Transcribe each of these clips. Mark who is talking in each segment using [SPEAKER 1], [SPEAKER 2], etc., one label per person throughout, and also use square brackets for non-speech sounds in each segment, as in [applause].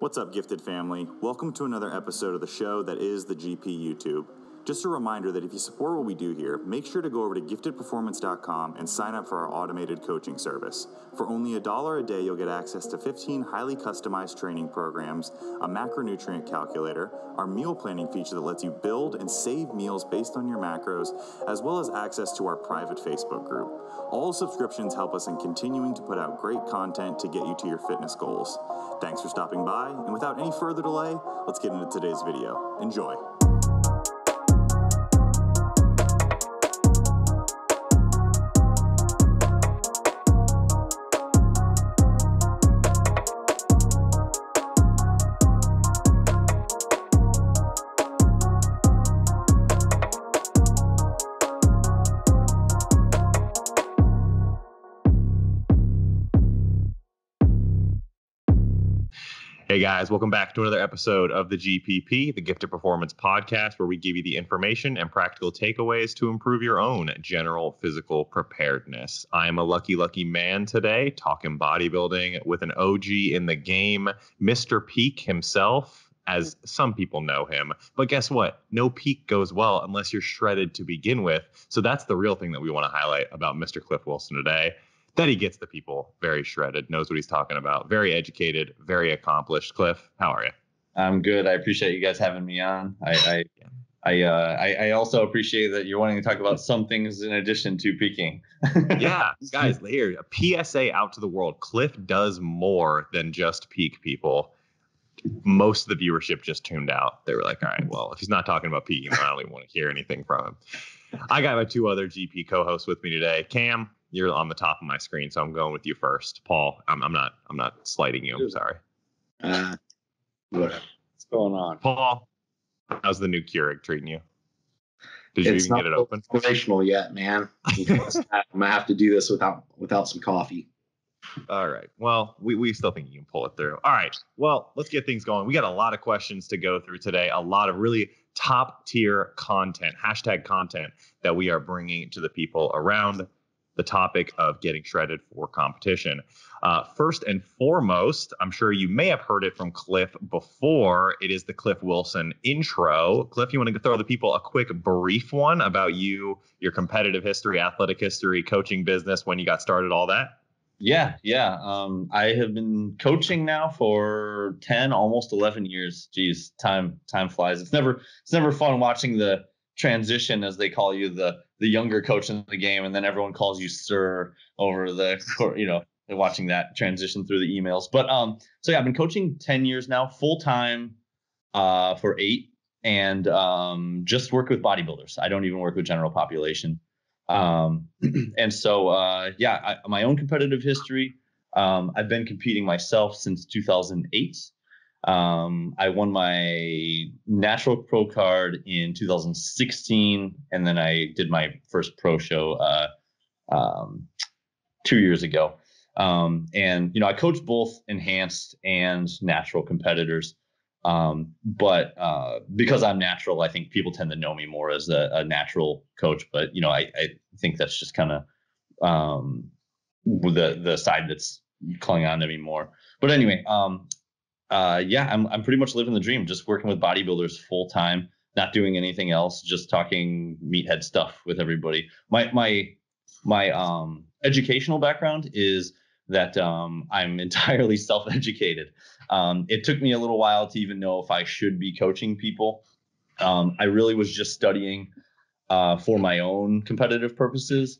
[SPEAKER 1] What's up, gifted family? Welcome to another episode of the show that is the GP YouTube. Just a reminder that if you support what we do here, make sure to go over to giftedperformance.com and sign up for our automated coaching service. For only a dollar a day, you'll get access to 15 highly customized training programs, a macronutrient calculator, our meal planning feature that lets you build and save meals based on your macros, as well as access to our private Facebook group. All subscriptions help us in continuing to put out great content to get you to your fitness goals. Thanks for stopping by, and without any further delay, let's get into today's video. Enjoy.
[SPEAKER 2] Guys, welcome back to another episode of the GPP, the Gifted Performance Podcast, where we give you the information and practical takeaways to improve your own general physical preparedness. I am a lucky, lucky man today, talking bodybuilding with an OG in the game, Mr. Peak himself, as hmm. some people know him. But guess what? No peak goes well unless you're shredded to begin with. So that's the real thing that we want to highlight about Mr. Cliff Wilson today that he gets the people very shredded, knows what he's talking about, very educated, very accomplished. Cliff, how are you?
[SPEAKER 3] I'm good. I appreciate you guys having me on. I I I, uh, I, I also appreciate that you're wanting to talk about some things in addition to peaking. [laughs]
[SPEAKER 2] yeah, guys, here a PSA out to the world. Cliff does more than just peak people. Most of the viewership just tuned out. They were like, "All right, well, if he's not talking about peaking, I don't even want to hear anything from him." I got my two other GP co-hosts with me today. Cam, you're on the top of my screen, so I'm going with you first. Paul, I'm, I'm not I'm not slighting you. I'm sorry.
[SPEAKER 4] Uh, what's going on?
[SPEAKER 2] Paul, how's the new Keurig treating you? Did it's you even get it open?
[SPEAKER 4] Operational yet, man. [laughs] I'm gonna have to do this without without some coffee.
[SPEAKER 2] All right. Well, we, we still think you can pull it through. All right. Well, let's get things going. We got a lot of questions to go through today. A lot of really top tier content, hashtag content that we are bringing to the people around the topic of getting shredded for competition. Uh, first and foremost, I'm sure you may have heard it from Cliff before. It is the Cliff Wilson intro. Cliff, you want to throw the people a quick brief one about you, your competitive history, athletic history, coaching business, when you got started, all that?
[SPEAKER 3] Yeah, yeah. Um, I have been coaching now for 10, almost 11 years. Geez, time time flies. It's never it's never fun watching the transition, as they call you, the the younger coach in the game, and then everyone calls you sir over the you know watching that transition through the emails. But um, so yeah, I've been coaching ten years now, full time, uh, for eight, and um, just work with bodybuilders. I don't even work with general population. Um, [clears throat] and so uh, yeah, I, my own competitive history. Um, I've been competing myself since 2008. Um, I won my natural pro card in 2016, and then I did my first pro show uh, um, two years ago. Um, and you know, I coach both enhanced and natural competitors. Um, but uh, because I'm natural, I think people tend to know me more as a, a natural coach. But you know, I, I think that's just kind of um, the the side that's calling on to me more. But anyway, um, uh, yeah, I'm I'm pretty much living the dream, just working with bodybuilders full time, not doing anything else, just talking meathead stuff with everybody. My my my um, educational background is that um, I'm [laughs] entirely self-educated. Um, it took me a little while to even know if I should be coaching people. Um, I really was just studying uh, for my own competitive purposes,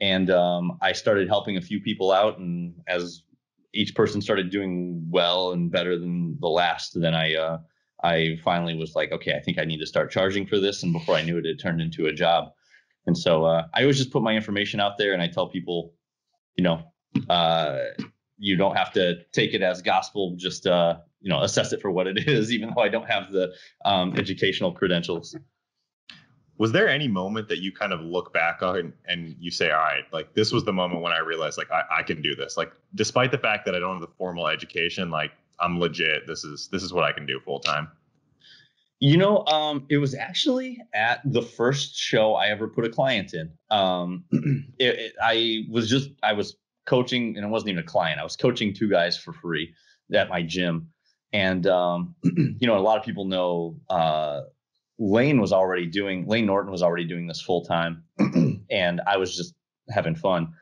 [SPEAKER 3] and um, I started helping a few people out. And as each person started doing well and better than the last, then I uh, I finally was like, okay, I think I need to start charging for this. And before I knew it, it turned into a job. And so uh, I always just put my information out there, and I tell people, you know, uh, you don't have to take it as gospel. Just uh, you know, assess it for what it [laughs] is, even though I don't have the um, educational credentials
[SPEAKER 2] was there any moment that you kind of look back on and you say all right like this was the moment when i realized like I, I, can do this like despite the fact that i don't have the formal education like i'm legit this is this is what i can do full time
[SPEAKER 3] you know um it was actually at the first show i ever put a client in um [clears throat] it, it, i was just i was coaching and it wasn't even a client i was coaching two guys for free at my gym. And um, [clears throat] you know, a lot of people know uh, Lane was already doing Lane Norton was already doing this full time, [clears throat] and I was just having fun.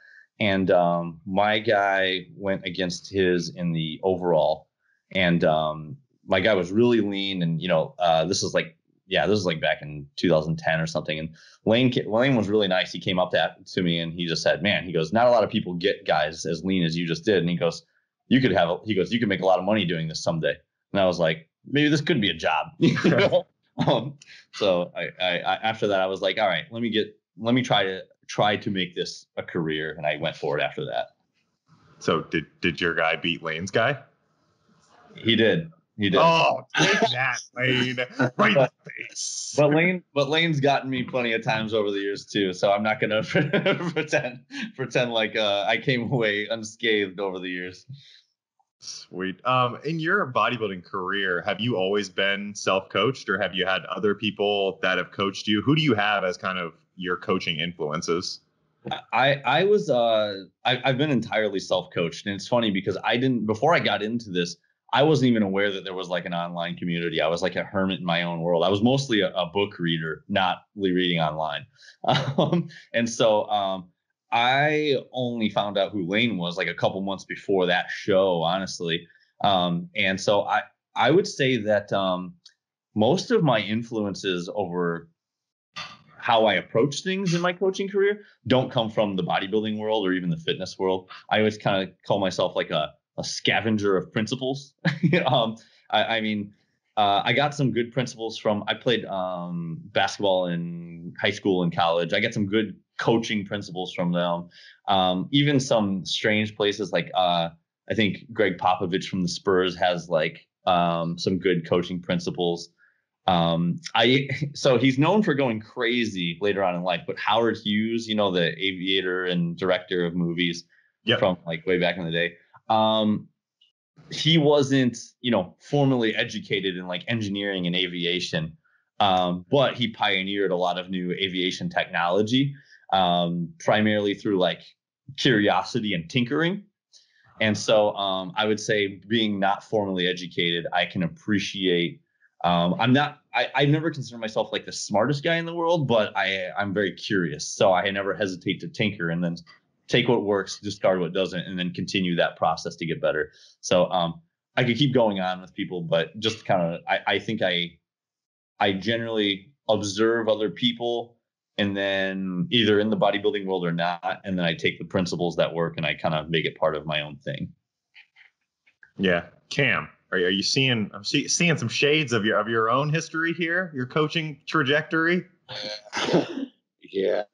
[SPEAKER 3] And um, my guy went against his in the overall, and um, my guy was really lean. And you know, uh, this is like yeah, this is like back in 2010 or something. And Lane Lane was really nice. He came up to, to me and he just said, "Man, he goes, not a lot of people get guys as lean as you just did." And he goes, "You could have," a, he goes, "You could make a lot of money doing this someday." And I was like, maybe this could be a job. [laughs] you know? [laughs] um, so I, I, I, after that, I was like, all right, let me get, let me try to try to make this a career, and I went for it after that.
[SPEAKER 2] So did did your guy beat Lane's guy?
[SPEAKER 3] He did. He did.
[SPEAKER 2] Oh, take that, Lane. [laughs] Right
[SPEAKER 3] but, face. But Lane, but Lane's gotten me plenty of times over the years too. So I'm not gonna [laughs] pretend pretend like uh, I came away unscathed over the years.
[SPEAKER 2] Sweet. Um, in your bodybuilding career, have you always been self-coached, or have you had other people that have coached you? Who do you have as kind of your coaching influences?
[SPEAKER 3] I I was uh I, I've been entirely self-coached, and it's funny because I didn't before I got into this. I wasn't even aware that there was like an online community. I was like a hermit in my own world. I was mostly a, a book reader, not reading online. [laughs] Um, and so um, I only found out who Lane was like a couple months before that show, honestly. Um, and so I I would say that um, most of my influences over how I approach things in my coaching career don't come from the bodybuilding world or even the fitness world. I always kind of call myself like a a scavenger of principles. [laughs] um, I, I, mean, uh, I got some good principles from. I played um, basketball in high school and college. I got some good coaching principles from them. Um, even some strange places like uh, I think Gregg Popovich from the Spurs has like um, some good coaching principles. Um, I [laughs] so he's known for going crazy later on in life, but Howard Hughes, you know, the aviator and director of movies yep. from like way back in the day um, he wasn't, you know, formally educated in like engineering and aviation, um, but he pioneered a lot of new aviation technology, um, primarily through like curiosity and tinkering. And so um, I would say, being not formally educated, I can appreciate. Um, I'm not. I, I never consider myself like the smartest guy in the world, but I I'm very curious. So I never hesitate to tinker and then take what works, discard what doesn't, and then continue that process to get better. So um, I could keep going on with people, but just kind of, I, I think I, I generally observe other people and then either in the bodybuilding world or not, and then I take the principles that work and I kind of make it part of my own thing.
[SPEAKER 2] Yeah, Cam, are, are you seeing? I'm see, seeing some shades of your of your own history here, your coaching trajectory. [laughs]
[SPEAKER 4] yeah,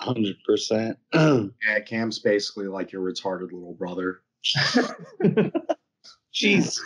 [SPEAKER 4] Hundred percent. [clears throat] Yeah, Cam's basically like your retarded little brother. [laughs]
[SPEAKER 3] Jesus.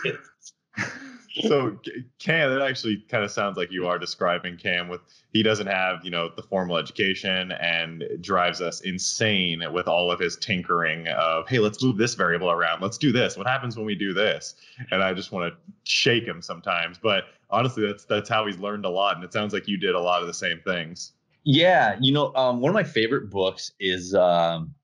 [SPEAKER 3] [laughs]
[SPEAKER 2] so Cam, that actually kind of sounds like you are describing Cam with he doesn't have you know the formal education and drives us insane with all of his tinkering of hey let's move this variable around let's do this what happens when we do this and I just want to shake him sometimes but honestly that's that's how he's learned a lot and it sounds like you did a lot of the same things.
[SPEAKER 3] Yeah, you know, um, one of my favorite books is um,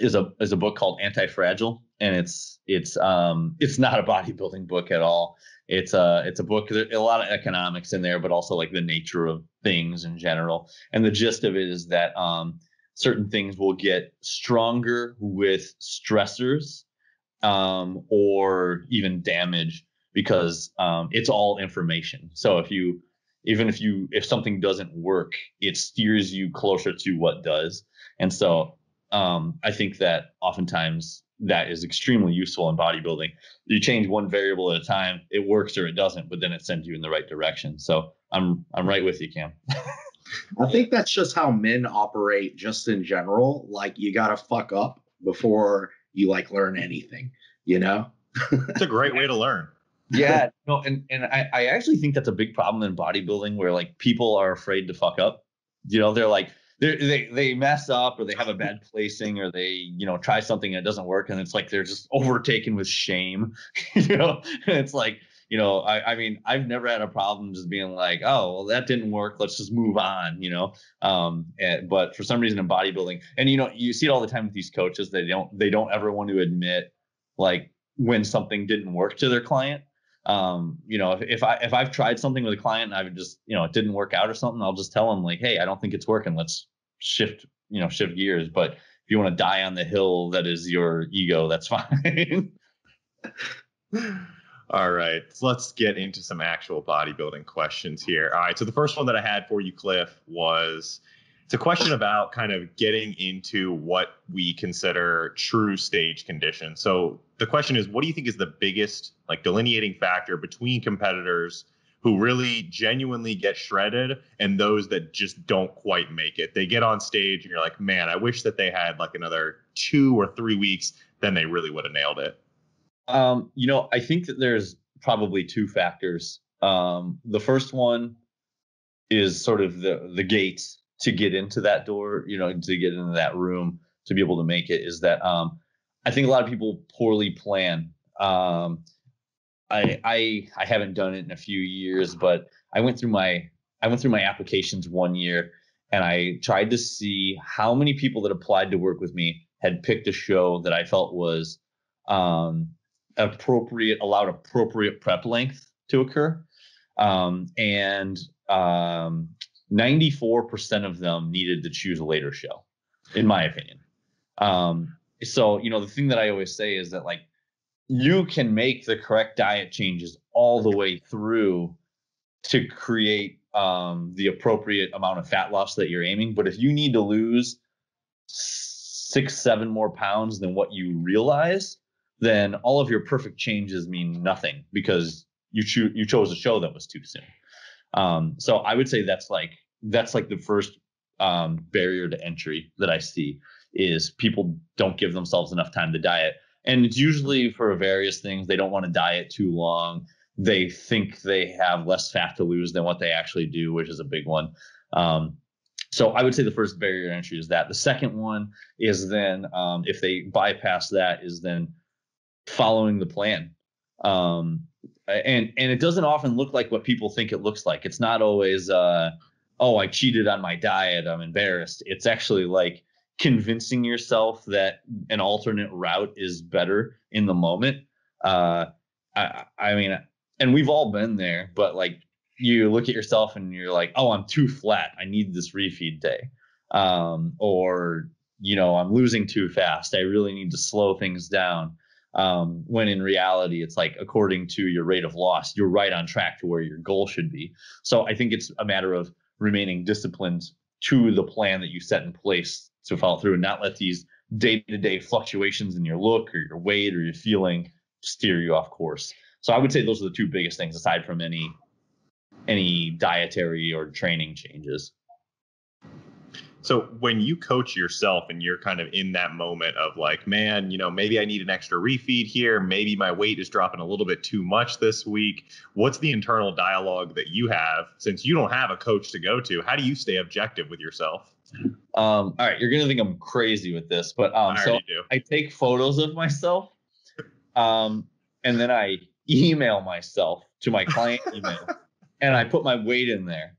[SPEAKER 3] is a is a book called Anti Fragile, and it's it's um, it's not a bodybuilding book at all. It's a it's a book a lot of economics in there, but also like the nature of things in general. And the gist of it is that um, certain things will get stronger with stressors um, or even damage because um, it's all information. So if you even if you if something doesn't work it steers you closer to what does and so um, i think that oftentimes that is extremely useful in bodybuilding. You change one variable at a time it works or it doesn't but then it sends you in the right direction. So i'm i'm right with you cam. [laughs]
[SPEAKER 4] I think that's just how men operate just in general. Like you gotta fuck up before you like learn anything you know?
[SPEAKER 2] It's a great way to learn. [laughs]
[SPEAKER 3] Yeah, no, and and I, I actually think that's a big problem in bodybuilding where like people are afraid to fuck up. You know, they're like they they mess up or they have a bad placing or they you know try something and it doesn't work and it's like they're just overtaken with shame. [laughs] you know, it's like you know I I mean I've never had a problem just being like oh well that didn't work let's just move on you know um and, but for some reason in bodybuilding and you know you see it all the time with these coaches they don't they don't ever want to admit like when something didn't work to their client. Um, you know, if, if I if I've tried something with a client and I've just you know it didn't work out or something, I'll just tell them like, hey, I don't think it's working. Let's shift you know shift gears. But if you want to die on the hill that is your ego, that's [laughs] fine.
[SPEAKER 2] All right, let's get into some actual bodybuilding questions here. All right, so the first one that I had for you, Cliff, was it's a question about kind of getting into what we consider true stage condition. So the question is, what do you think is the biggest like delineating factor between competitors who really genuinely get shredded and those that just don't quite make it? They get on stage and you're like, man, I wish that they had like another two or three weeks, then they really would have nailed it.
[SPEAKER 3] Um, you know, I think that there's probably two factors. Um, the first one is sort of the the gates to get into that door, you know, to get into that room to be able to make it is that um, I think a lot of people poorly plan. Um, I I I haven't done it in a few years, but I went through my I went through my applications one year and I tried to see how many people that applied to work with me had picked a show that I felt was um, appropriate, allowed appropriate prep length to occur. Um, and um, 94% of them needed to choose a later show, in my opinion. Um, so, you know, the thing that I always say is that like you can make the correct diet changes all the way through to create um, the appropriate amount of fat loss that you're aiming. But if you need to lose six, seven more pounds than what you realize, then all of your perfect changes mean nothing because you cho- you chose a show that was too soon. Um, so I would say that's like that's like the first um, barrier to entry that I see is people don't give themselves enough time to diet, and it's usually for various things. They don't want to diet too long. They think they have less fat to lose than what they actually do, which is a big one. Um, so I would say the first barrier to entry is that. The second one is then um, if they bypass that is then following the plan. Um, and and it doesn't often look like what people think it looks like. It's not always uh, oh I cheated on my diet, I'm embarrassed. It's actually like convincing yourself that an alternate route is better in the moment. Uh, I I mean, and we've all been there, but like you look at yourself and you're like, oh, I'm too flat. I need this refeed day. Um, or you know, I'm losing too fast. I really need to slow things down um, when in reality it's like according to your rate of loss you're right on track to where your goal should be. So i think it's a matter of remaining disciplined to the plan that you set in place to follow through and not let these day-to-day fluctuations in your look or your weight or your feeling steer you off course. So i would say those are the two biggest things aside from any any dietary or training changes
[SPEAKER 2] so when you coach yourself and you're kind of in that moment of like, man, you know, maybe I need an extra refeed here, maybe my weight is dropping a little bit too much this week. What's the internal dialogue that you have since you don't have a coach to go to? How do you stay objective with yourself?
[SPEAKER 3] Um, all right, you're gonna think I'm crazy with this, but um, I so do. I take photos of myself, um, and then I email myself to my client [laughs] email, and I put my weight in there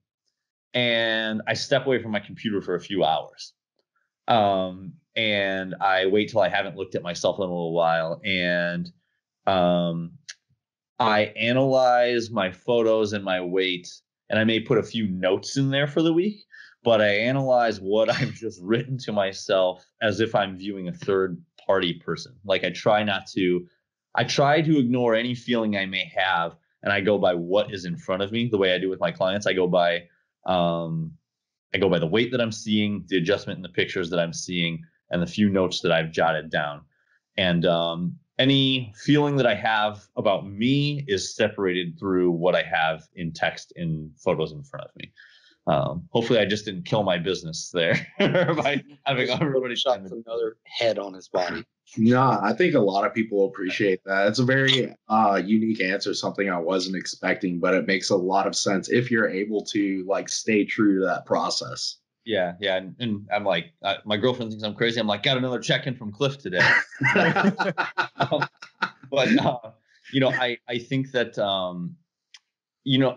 [SPEAKER 3] and I step away from my computer for a few hours. Um, and I wait till I haven't looked at myself in a little while. And um, I analyze my photos and my weight, and I may put a few notes in there for the week, but I analyze what [laughs] I've just written to myself as if I'm viewing a third party person. Like I try not to, I try to ignore any feeling I may have, and I go by what is in front of me. The way I do with my clients, I go by um, I go by the weight that I'm seeing, the adjustment in the pictures that I'm seeing, and the few notes that I've jotted down. And um, any feeling that I have about me is separated through what I have in text in photos in front of me. Um, hopefully, I just didn't kill my business there [laughs] by [laughs] having everybody
[SPEAKER 5] shot another head on his body.
[SPEAKER 4] No, I think a lot of people appreciate that. It's a very uh, unique answer, something I wasn't expecting, but it makes a lot of sense if you're able to like stay true to that process.
[SPEAKER 3] Yeah, yeah, and, and I'm like, uh, my girlfriend thinks I'm crazy. I'm like, got another check in from Cliff today. [laughs] um, but uh, you know, I I think that um, you know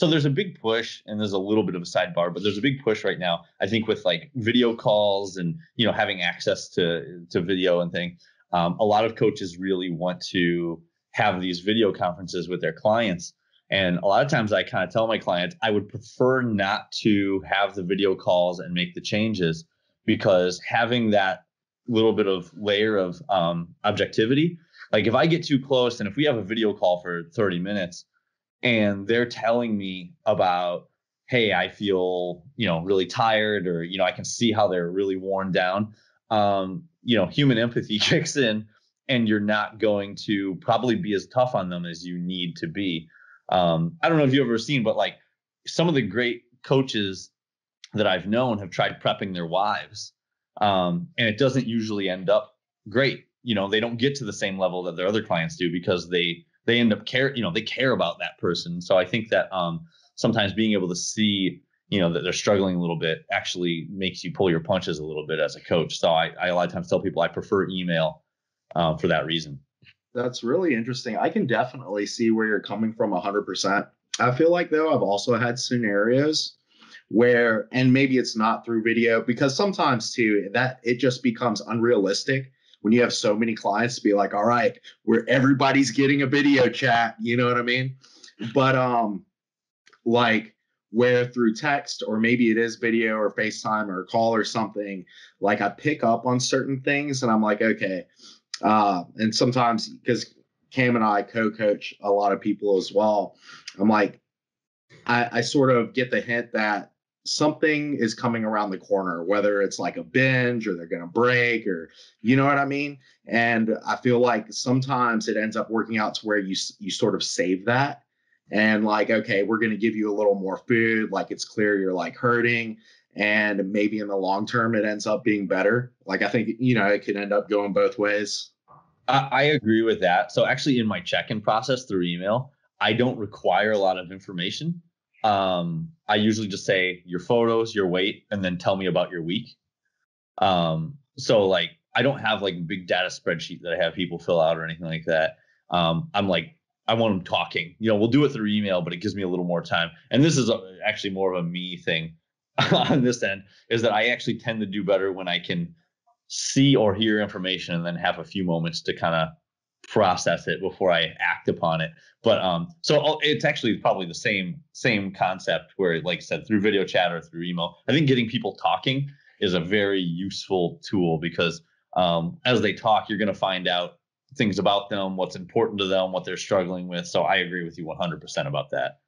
[SPEAKER 3] so there's a big push and there's a little bit of a sidebar but there's a big push right now i think with like video calls and you know having access to to video and thing Um, a lot of coaches really want to have these video conferences with their clients. And a lot of times I kind of tell my clients, I would prefer not to have the video calls and make the changes because having that little bit of layer of um, objectivity, like if I get too close and if we have a video call for 30 minutes and they're telling me about, hey, I feel, you know, really tired or, you know, I can see how they're really worn down. Um, you know, human empathy [laughs] kicks in and you're not going to probably be as tough on them as you need to be. Um, I don't know if you've ever seen, but like some of the great coaches that I've known have tried prepping their wives, um, and it doesn't usually end up great. You know, they don't get to the same level that their other clients do because they they end up care. You know, they care about that person. So I think that um, sometimes being able to see you know that they're struggling a little bit actually makes you pull your punches a little bit as a coach. So I, I a lot of times tell people I prefer email um, for that reason.
[SPEAKER 4] That's really interesting. I can definitely see where you're coming from 100%. I feel like, though, I've also had scenarios where, and maybe it's not through video, because sometimes too, that it just becomes unrealistic when you have so many clients to be like, all right, where everybody's getting a video chat, you know what I mean? But, um, like, where through text or maybe it is video or FaceTime or call or something, like I pick up on certain things and I'm like, okay, uh, and sometimes because Cam and I co-coach a lot of people as well, I'm like, I, I sort of get the hint that something is coming around the corner, whether it's like a binge or they're going to break or you know what I mean. And I feel like sometimes it ends up working out to where you you sort of save that and like okay, we're going to give you a little more food, like it's clear you're like hurting and maybe in the long term it ends up being better. Like I think you know it could end up going both ways.
[SPEAKER 3] I, I agree with that. So actually, in my check-in process through email, I don't require a lot of information. Um, I usually just say your photos, your weight, and then tell me about your week. Um, so like I don't have like a big data spreadsheet that I have people fill out or anything like that. Um, I'm like I want them talking. You know, we'll do it through email, but it gives me a little more time. And this is a, actually more of a me thing. [laughs] on this end is that I actually tend to do better when I can see or hear information and then have a few moments to kind of process it before I act upon it. But um, so oh, it's actually probably the same same concept where, like I said, through video chat or through email, I think getting people talking is a very useful tool because um, as they talk, you're going to find out things about them, what's important to them, what they're struggling with. So I agree with you 100% about that.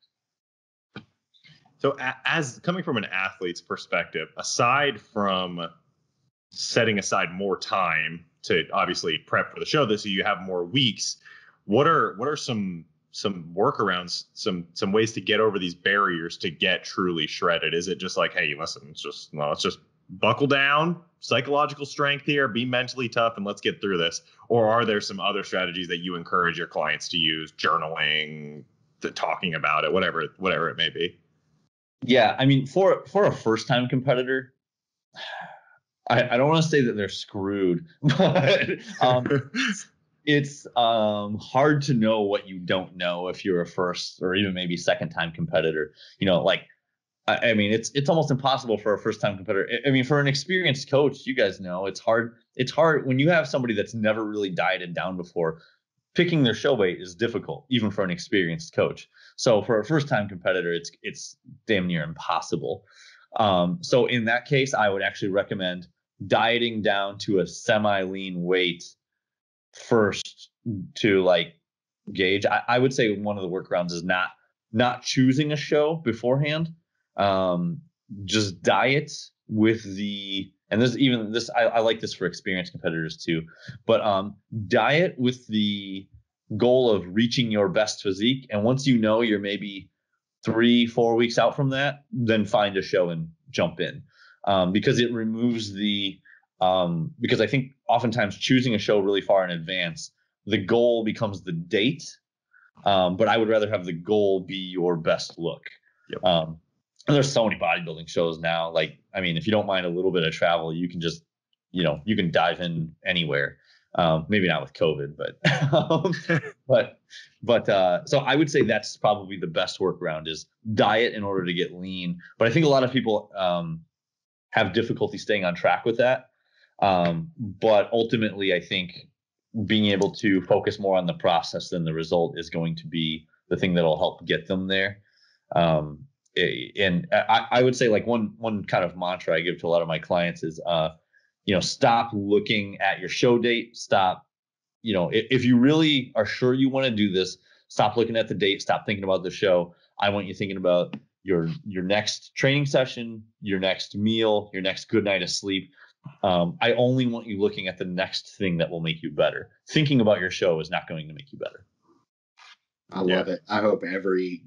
[SPEAKER 2] So, as coming from an athlete's perspective, aside from setting aside more time to obviously prep for the show, this so you have more weeks. What are what are some some workarounds, some some ways to get over these barriers to get truly shredded? Is it just like, hey, you listen, it's just no, let's just buckle down, psychological strength here, be mentally tough, and let's get through this? Or are there some other strategies that you encourage your clients to use, journaling, to talking about it, whatever whatever it may be?
[SPEAKER 3] Yeah, I mean, for for a first time competitor, I, I don't want to say that they're screwed, [laughs] but um, it's um, hard to know what you don't know if you're a first or even maybe second time competitor. You know, like I, I mean, it's it's almost impossible for a first time competitor. I, I mean, for an experienced coach, you guys know it's hard. It's hard when you have somebody that's never really dieted down before picking their show weight is difficult, even for an experienced coach. So for a first time competitor, it's it's damn near impossible. Um, so in that case, I would actually recommend dieting down to a semi lean weight first to like gauge. I, I, would say one of the workarounds is not not choosing a show beforehand. Um, just diet with the and this even this I, I, like this for experienced competitors too but um diet with the goal of reaching your best physique and once you know you're maybe three four weeks out from that then find a show and jump in um, because it removes the um, because i think oftentimes choosing a show really far in advance the goal becomes the date um, but i would rather have the goal be your best look yep. Um, and there's so many bodybuilding shows now. Like, I mean, if you don't mind a little bit of travel, you can just, you know, you can dive in anywhere. Um, maybe not with COVID, but, [laughs] um, but, but, uh, so I would say that's probably the best workaround is diet in order to get lean. But I think a lot of people, um, have difficulty staying on track with that. Um, but ultimately, I think being able to focus more on the process than the result is going to be the thing that'll help get them there. Um, and I, I would say like one one kind of mantra I give to a lot of my clients is, uh, you know, stop looking at your show date. Stop, you know, if, if you really are sure you want to do this, stop looking at the date. Stop thinking about the show. I want you thinking about your your next training session, your next meal, your next good night of sleep. Um, I only want you looking at the next thing that will make you better. Thinking about your show is not going to make you better.
[SPEAKER 4] I love it. I hope every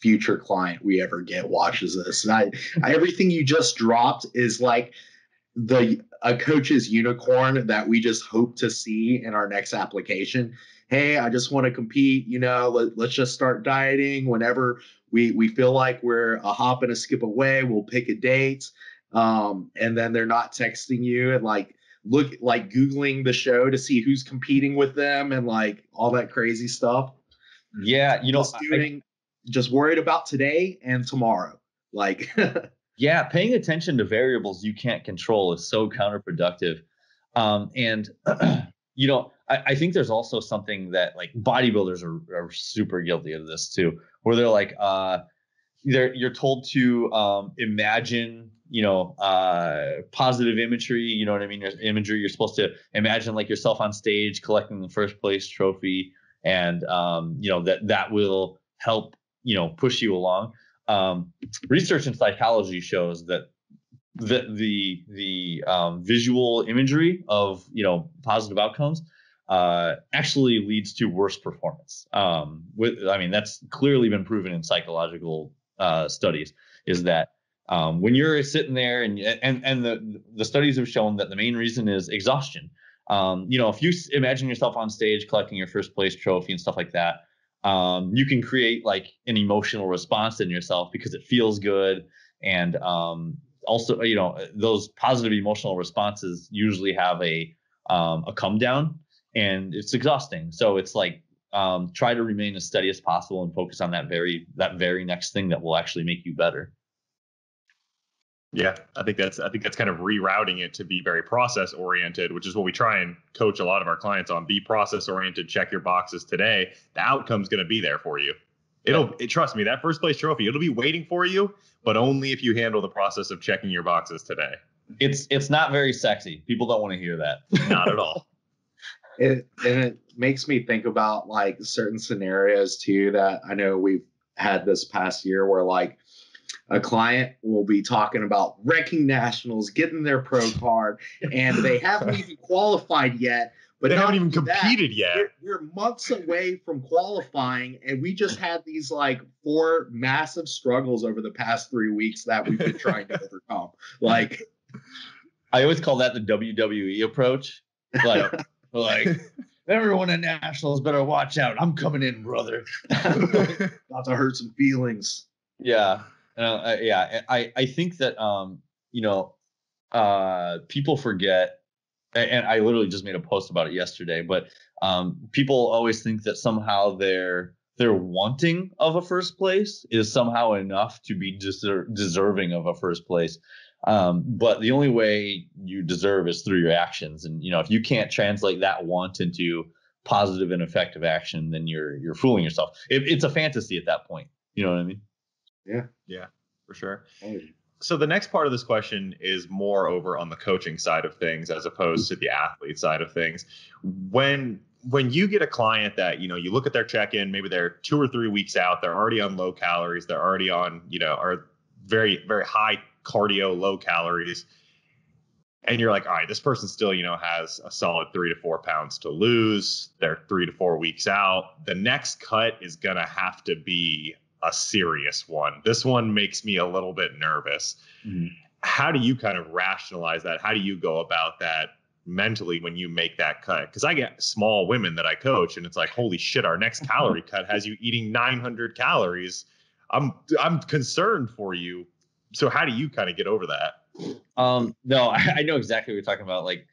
[SPEAKER 4] future client we ever get watches this. And I, I everything you just dropped is like the a coach's unicorn that we just hope to see in our next application. Hey, I just want to compete. You know, let, let's just start dieting whenever we we feel like we're a hop and a skip away. We'll pick a date, um, and then they're not texting you and like look like googling the show to see who's competing with them and like all that crazy stuff.
[SPEAKER 3] Yeah, you know,
[SPEAKER 4] just doing I, just worried about today and tomorrow. Like [laughs]
[SPEAKER 3] yeah, paying attention to variables you can't control is so counterproductive. Um, and [clears throat] you know, I, think there's also something that like bodybuilders are, are super guilty of this too, where they're like, uh, they're you're told to um, imagine you know uh, positive imagery you know what i mean There's imagery you're supposed to imagine like yourself on stage collecting the first place trophy and um, you know that that will help you know push you along. Um, research in psychology shows that the the the um, visual imagery of you know positive outcomes uh, actually leads to worse performance. Um, with I mean that's clearly been proven in psychological uh, studies. Is that um, when you're sitting there and and and the the studies have shown that the main reason is exhaustion. Um, you know, if you imagine yourself on stage collecting your first place trophy and stuff like that, um, you can create like an emotional response in yourself because it feels good. And um, also, you know, those positive emotional responses usually have a um, a come down, and it's exhausting. So it's like um, try to remain as steady as possible and focus on that very that very next thing that will actually make you better.
[SPEAKER 2] Yeah, I think that's I think that's kind of rerouting it to be very process oriented, which is what we try and coach a lot of our clients on. Be process oriented, check your boxes today. The outcome's going to be there for you. It'll it, trust me, that first place trophy, it'll be waiting for you, but only if you handle the process of checking your boxes today.
[SPEAKER 3] It's it's not very sexy. People don't want to hear that.
[SPEAKER 2] not at all.
[SPEAKER 4] It and it makes me think about like certain scenarios too that I know we've had this past year where like a client will be talking about wrecking nationals, getting their pro card, and they haven't even qualified yet. But
[SPEAKER 2] they haven't even competed that, yet.
[SPEAKER 4] We're, we're, months away from qualifying, and we just had these like four massive struggles over the past three weeks that we've been trying to overcome. Like, [laughs]
[SPEAKER 3] I always call that the WWE approach. Like, [laughs] like [laughs] everyone in nationals better watch out. I'm coming in, brother. [laughs]
[SPEAKER 4] About to hurt some feelings.
[SPEAKER 3] Yeah, uh, yeah, I I think that um you know uh people forget, and I literally just made a post about it yesterday, but um people always think that somehow their their wanting of a first place is somehow enough to be deser- deserving of a first place. Um, but the only way you deserve is through your actions, and you know if you can't translate that want into positive and effective action, then you're you're fooling yourself. It, it's a fantasy at that point. You know what I mean?
[SPEAKER 4] Yeah.
[SPEAKER 2] Yeah, for sure. So the next part of this question is more over on the coaching side of things as opposed to the athlete side of things. When when you get a client that, you know, you look at their check-in, maybe they're 2 or 3 weeks out, they're already on low calories, they're already on, you know, are very very high cardio, low calories. And you're like, all right, this person still, you know, has a solid three to four pounds to lose. They're three to four weeks out. The next cut is gonna have to be a serious one. This one makes me a little bit nervous. Mm-hmm. How do you kind of rationalize that? How do you go about that mentally when you make that cut? Because I get small women that I coach, and it's like, holy shit, our next calorie [laughs] cut has you eating 900 calories. I'm I'm concerned for you. So how do you kind of get over that?
[SPEAKER 3] Um, no, I, [laughs] I know exactly what you're talking about. Like,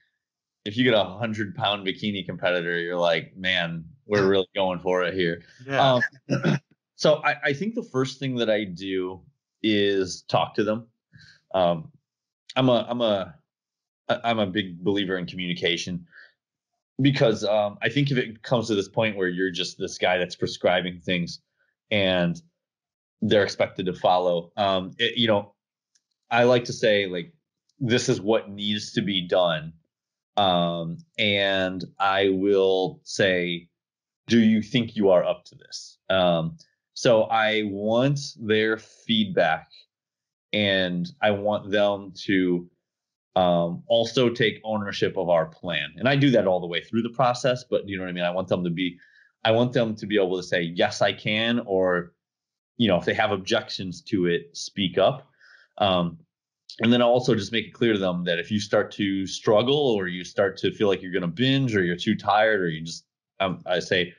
[SPEAKER 3] if you get a hundred pound bikini competitor, you're like, man, we're [laughs] really going for it here. Yeah. Um, [clears throat] So I, I think the first thing that I do is talk to them. Um, I'm a I'm a I'm a big believer in communication. because um, I think if it comes to this point where you're just this guy that's prescribing things and they're expected to follow, um, it, you know, I like to say like this is what needs to be done, um, and I will say, do you think you are up to this? Um, so I want their feedback, and I want them to um, also take ownership of our plan. And I do that all the way through the process, but you know what I mean? I want them to be, I want them to be able to say, yes, I can, or, you know, if they have objections to it, speak up. Um, and then also just make it clear to them that if you start to struggle or you start to feel like you're going to binge or you're too tired or you just, um, I say,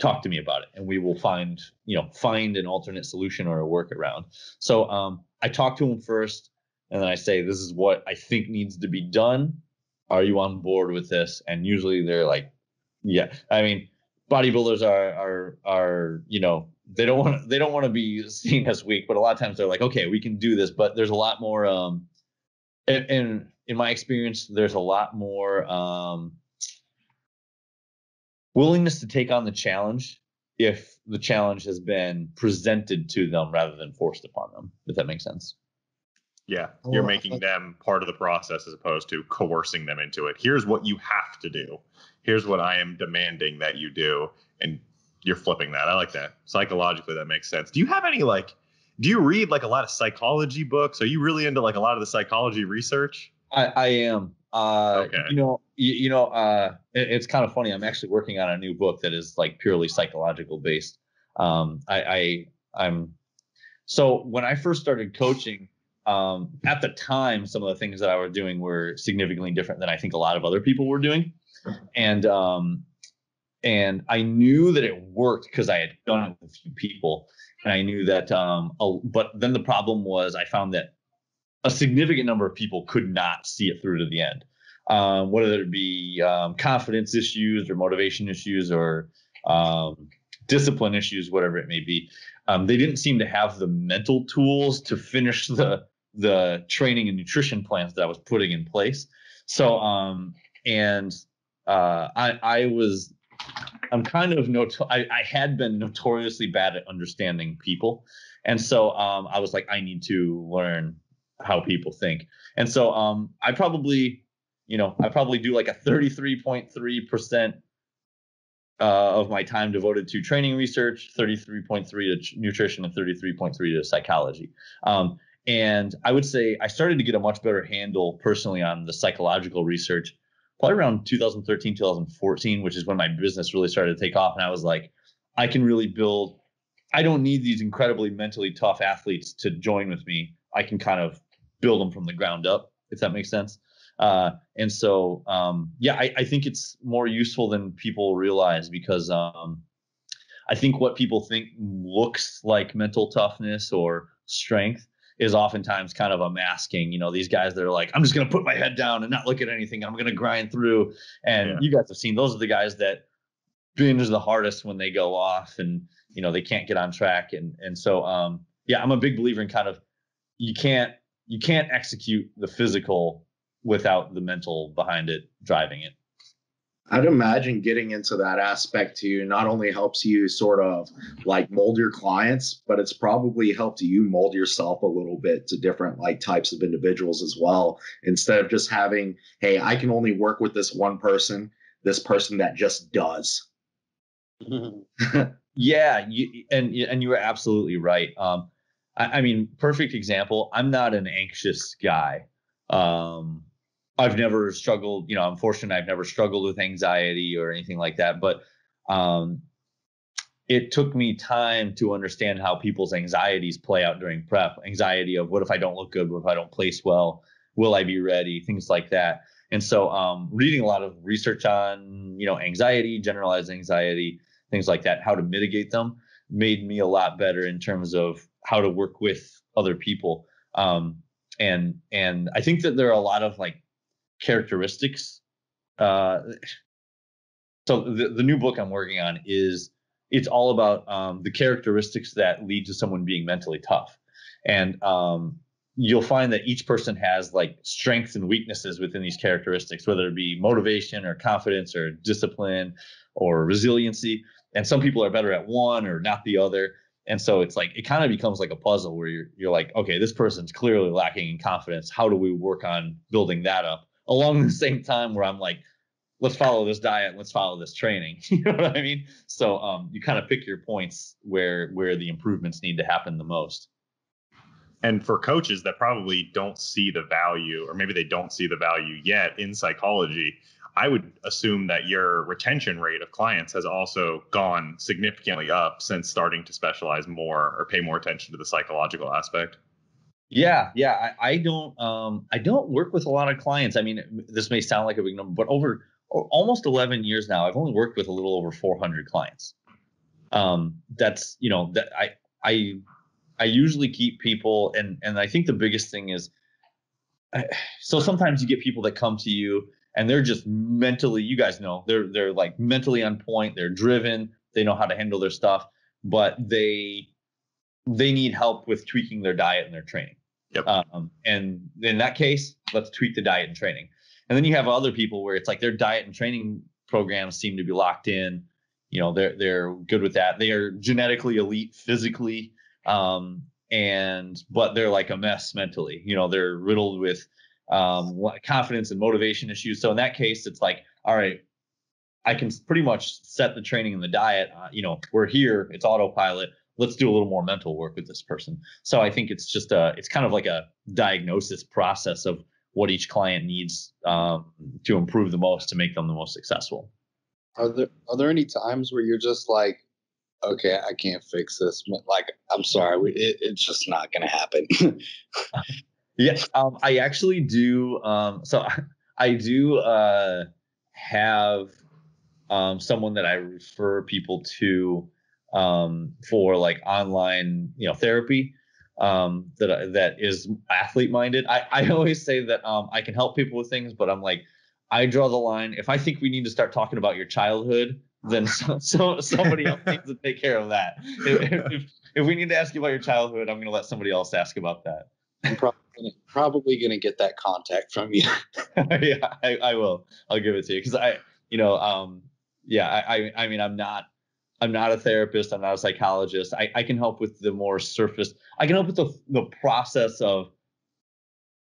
[SPEAKER 3] talk to me about it and we will find, you know, find an alternate solution or a workaround. So um, I talk to them first and then I say, "This is what I think needs to be done. Are you on board with this?" And usually they're like, "Yeah." I mean, bodybuilders are are are you know they don't want they don't want to be seen as weak, but a lot of times they're like, "Okay, we can do this," but there's a lot more. Um, and, and in my experience, there's a lot more um, willingness to take on the challenge if the challenge has been presented to them rather than forced upon them. If that makes sense.
[SPEAKER 2] Yeah, you're making them part of the process as opposed to coercing them into it. Here's what you have to do. Here's what I am demanding that you do, and you're flipping that. I like that. Psychologically, that makes sense. Do you have any like? Do you read like a lot of psychology books? Are you really into like a lot of the psychology research?
[SPEAKER 3] I, I am. Uh, okay. You know, you, you know, uh, it, it's kind of funny. I'm actually working on a new book that is like purely psychological based. Um, I, I I'm so when I first started coaching, um, at the time, some of the things that I was doing were significantly different than I think a lot of other people were doing, and um, and I knew that it worked because I had done it with a few people, and I knew that. Um, a, but then the problem was I found that a significant number of people could not see it through to the end. Um, whether it be um, confidence issues or motivation issues or um, discipline issues, whatever it may be. Um, they didn't seem to have the mental tools to finish the the training and nutrition plans that I was putting in place. So, um, and uh, I, I was, I'm kind of noto- I, I had been notoriously bad at understanding people, and so um, I was like, I need to learn how people think, and so um, I probably, you know, I probably do like a 33.3 percent uh, of my time devoted to training research, 33.3 to nutrition, and 33.3 to psychology. Um, and I would say I started to get a much better handle personally on the psychological research probably around 2013, 2014, which is when my business really started to take off. And I was like, I can really build, I don't need these incredibly mentally tough athletes to join with me. I can kind of build them from the ground up, if that makes sense. Uh, and so, um, yeah, I, I, think it's more useful than people realize because um, I think what people think looks like mental toughness or strength is oftentimes kind of a masking. You know, these guys that are like, I'm just going to put my head down and not look at anything. I'm going to grind through. And yeah. you guys have seen those are the guys that binge the hardest when they go off and you know they can't get on track. And and so um yeah, I'm a big believer in kind of you can't you can't execute the physical without the mental behind it driving it.
[SPEAKER 4] I'd imagine getting into that aspect too not only helps you sort of like mold your clients, but it's probably helped you mold yourself a little bit to different like types of individuals as well. Instead of just having, hey, I can only work with this one person, this person that just does. [laughs] [laughs]
[SPEAKER 3] yeah, you, and and you were absolutely right. Um, I, I mean, perfect example. I'm not an anxious guy. Um, I've never struggled, you know, I'm fortunate I've never struggled with anxiety or anything like that. But um, it took me time to understand how people's anxieties play out during prep. Anxiety of what if I don't look good? What if I don't place well? Will I be ready? Things like that. And so, um, reading a lot of research on, you know, anxiety, generalized anxiety, things like that, how to mitigate them, made me a lot better in terms of how to work with other people. Um, and and I think that there are a lot of like characteristics. Uh, so the, the new book I'm working on is it's all about um, the characteristics that lead to someone being mentally tough. And um, you'll find that each person has like strengths and weaknesses within these characteristics, whether it be motivation or confidence or discipline or resiliency. And some people are better at one or not the other. And so it's like it kind of becomes like a puzzle where you're you're like, okay, this person's clearly lacking in confidence. How do we work on building that up? Along the same time where I'm like, let's follow this diet, let's follow this training. [laughs] you know what I mean? So um, you kind of pick your points where where the improvements need to happen the most.
[SPEAKER 2] And for coaches that probably don't see the value, or maybe they don't see the value yet in psychology, I would assume that your retention rate of clients has also gone significantly up since starting to specialize more or pay more attention to the psychological aspect.
[SPEAKER 3] Yeah, yeah. I, I don't um I don't work with a lot of clients. I mean, this may sound like a big number, but over almost 11 years now, I've only worked with a little over 400 clients. Um, that's you know that I I I usually keep people, and and I think the biggest thing is, so sometimes you get people that come to you and they're just mentally, you guys know, they're they're like mentally on point, they're driven, they know how to handle their stuff, but they they need help with tweaking their diet and their training.
[SPEAKER 2] Yep.
[SPEAKER 3] Um, and in that case, let's tweak the diet and training. And then you have other people where it's like their diet and training programs seem to be locked in. You know, they're they're good with that. They are genetically elite physically, um, and but they're like a mess mentally. You know, they're riddled with um, confidence and motivation issues. So in that case, it's like, all right, I can pretty much set the training and the diet. Uh, you know, we're here, it's autopilot. Let's do a little more mental work with this person. So I think it's just a, it's kind of like a diagnosis process of what each client needs um, to improve the most to make them the most successful.
[SPEAKER 5] Are there are there any times where you're just like, okay, I can't fix this. Like, I'm sorry, it, it's just not going to happen. [laughs]
[SPEAKER 3] Yeah, um, I actually do. Um, so I, [laughs] I do uh, have um, someone that I refer people to um, for like online, you know, therapy um, that that is athlete minded. I, I [laughs] always say that um, I can help people with things, but I'm like, I draw the line. If I think we need to start talking about your childhood, then [laughs] so, so somebody else needs to take care of that. [laughs] If, if, if we need to ask you about your childhood, I'm going to let somebody else ask about that.
[SPEAKER 5] I'm probably gonna, probably gonna get that contact from you.
[SPEAKER 3] yeah, I, I, will. I'll give it to you because I, you know, um, yeah, I, I, I mean, I'm not, I'm not a therapist. I'm not a psychologist. I, I can help with the more surface. I can help with the the process of,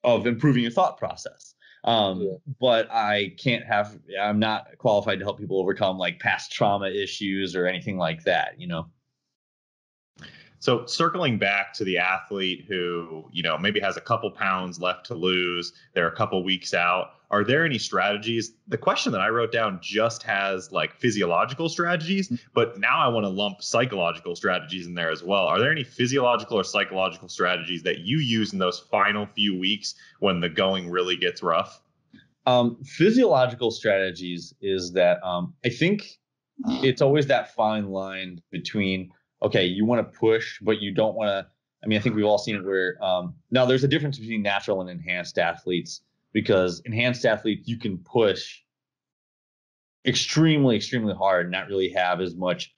[SPEAKER 3] of improving your thought process. Um, yeah. but I can't have. I'm not qualified to help people overcome like past trauma issues or anything like that. You know.
[SPEAKER 2] So circling back to the athlete who, you know, maybe has a couple pounds left to lose, they're a couple weeks out. Are there any strategies? The question that I wrote down just has like physiological strategies, mm-hmm. but now I want to lump psychological strategies in there as well. Are there any physiological or psychological strategies that you use in those final few weeks when the going really gets rough?
[SPEAKER 3] Um, physiological strategies is that um, I think it's always that fine line between okay, you want to push, but you don't want to. I mean, I think we've all seen it where um, now there's a difference between natural and enhanced athletes because enhanced athletes you can push extremely, extremely hard and not really have as much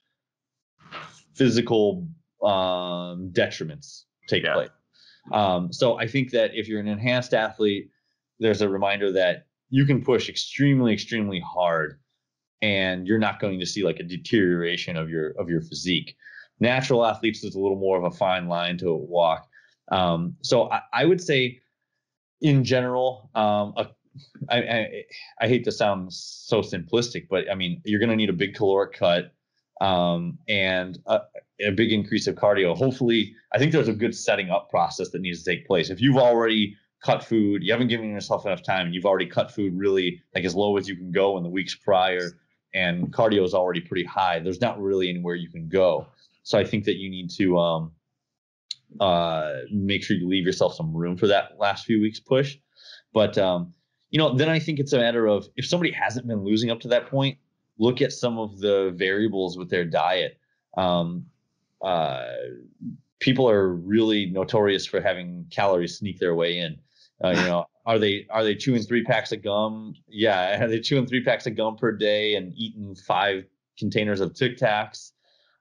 [SPEAKER 3] physical um, detriments take yeah. place. Um, so I think that if you're an enhanced athlete, there's a reminder that you can push extremely, extremely hard, and you're not going to see like a deterioration of your of your physique. Natural athletes is a little more of a fine line to walk. Um, so I, I, would say, in general, um, a, I, I, I hate to sound so simplistic, but I mean you're going to need a big caloric cut um, and a, a, big increase of cardio. Hopefully, I think there's a good setting up process that needs to take place. If you've already cut food, you haven't given yourself enough time, and you've already cut food really like as low as you can go in the weeks prior, and cardio is already pretty high. There's not really anywhere you can go. So I think that you need to um, uh, make sure you leave yourself some room for that last few weeks push. But um, you know, then I think it's a matter of if somebody hasn't been losing up to that point, look at some of the variables with their diet. Um, uh, people are really notorious for having calories sneak their way in. Uh, you know, [laughs] are they are they chewing three packs of gum? Yeah, [laughs] are they chewing three packs of gum per day and eating five containers of Tic Tacs?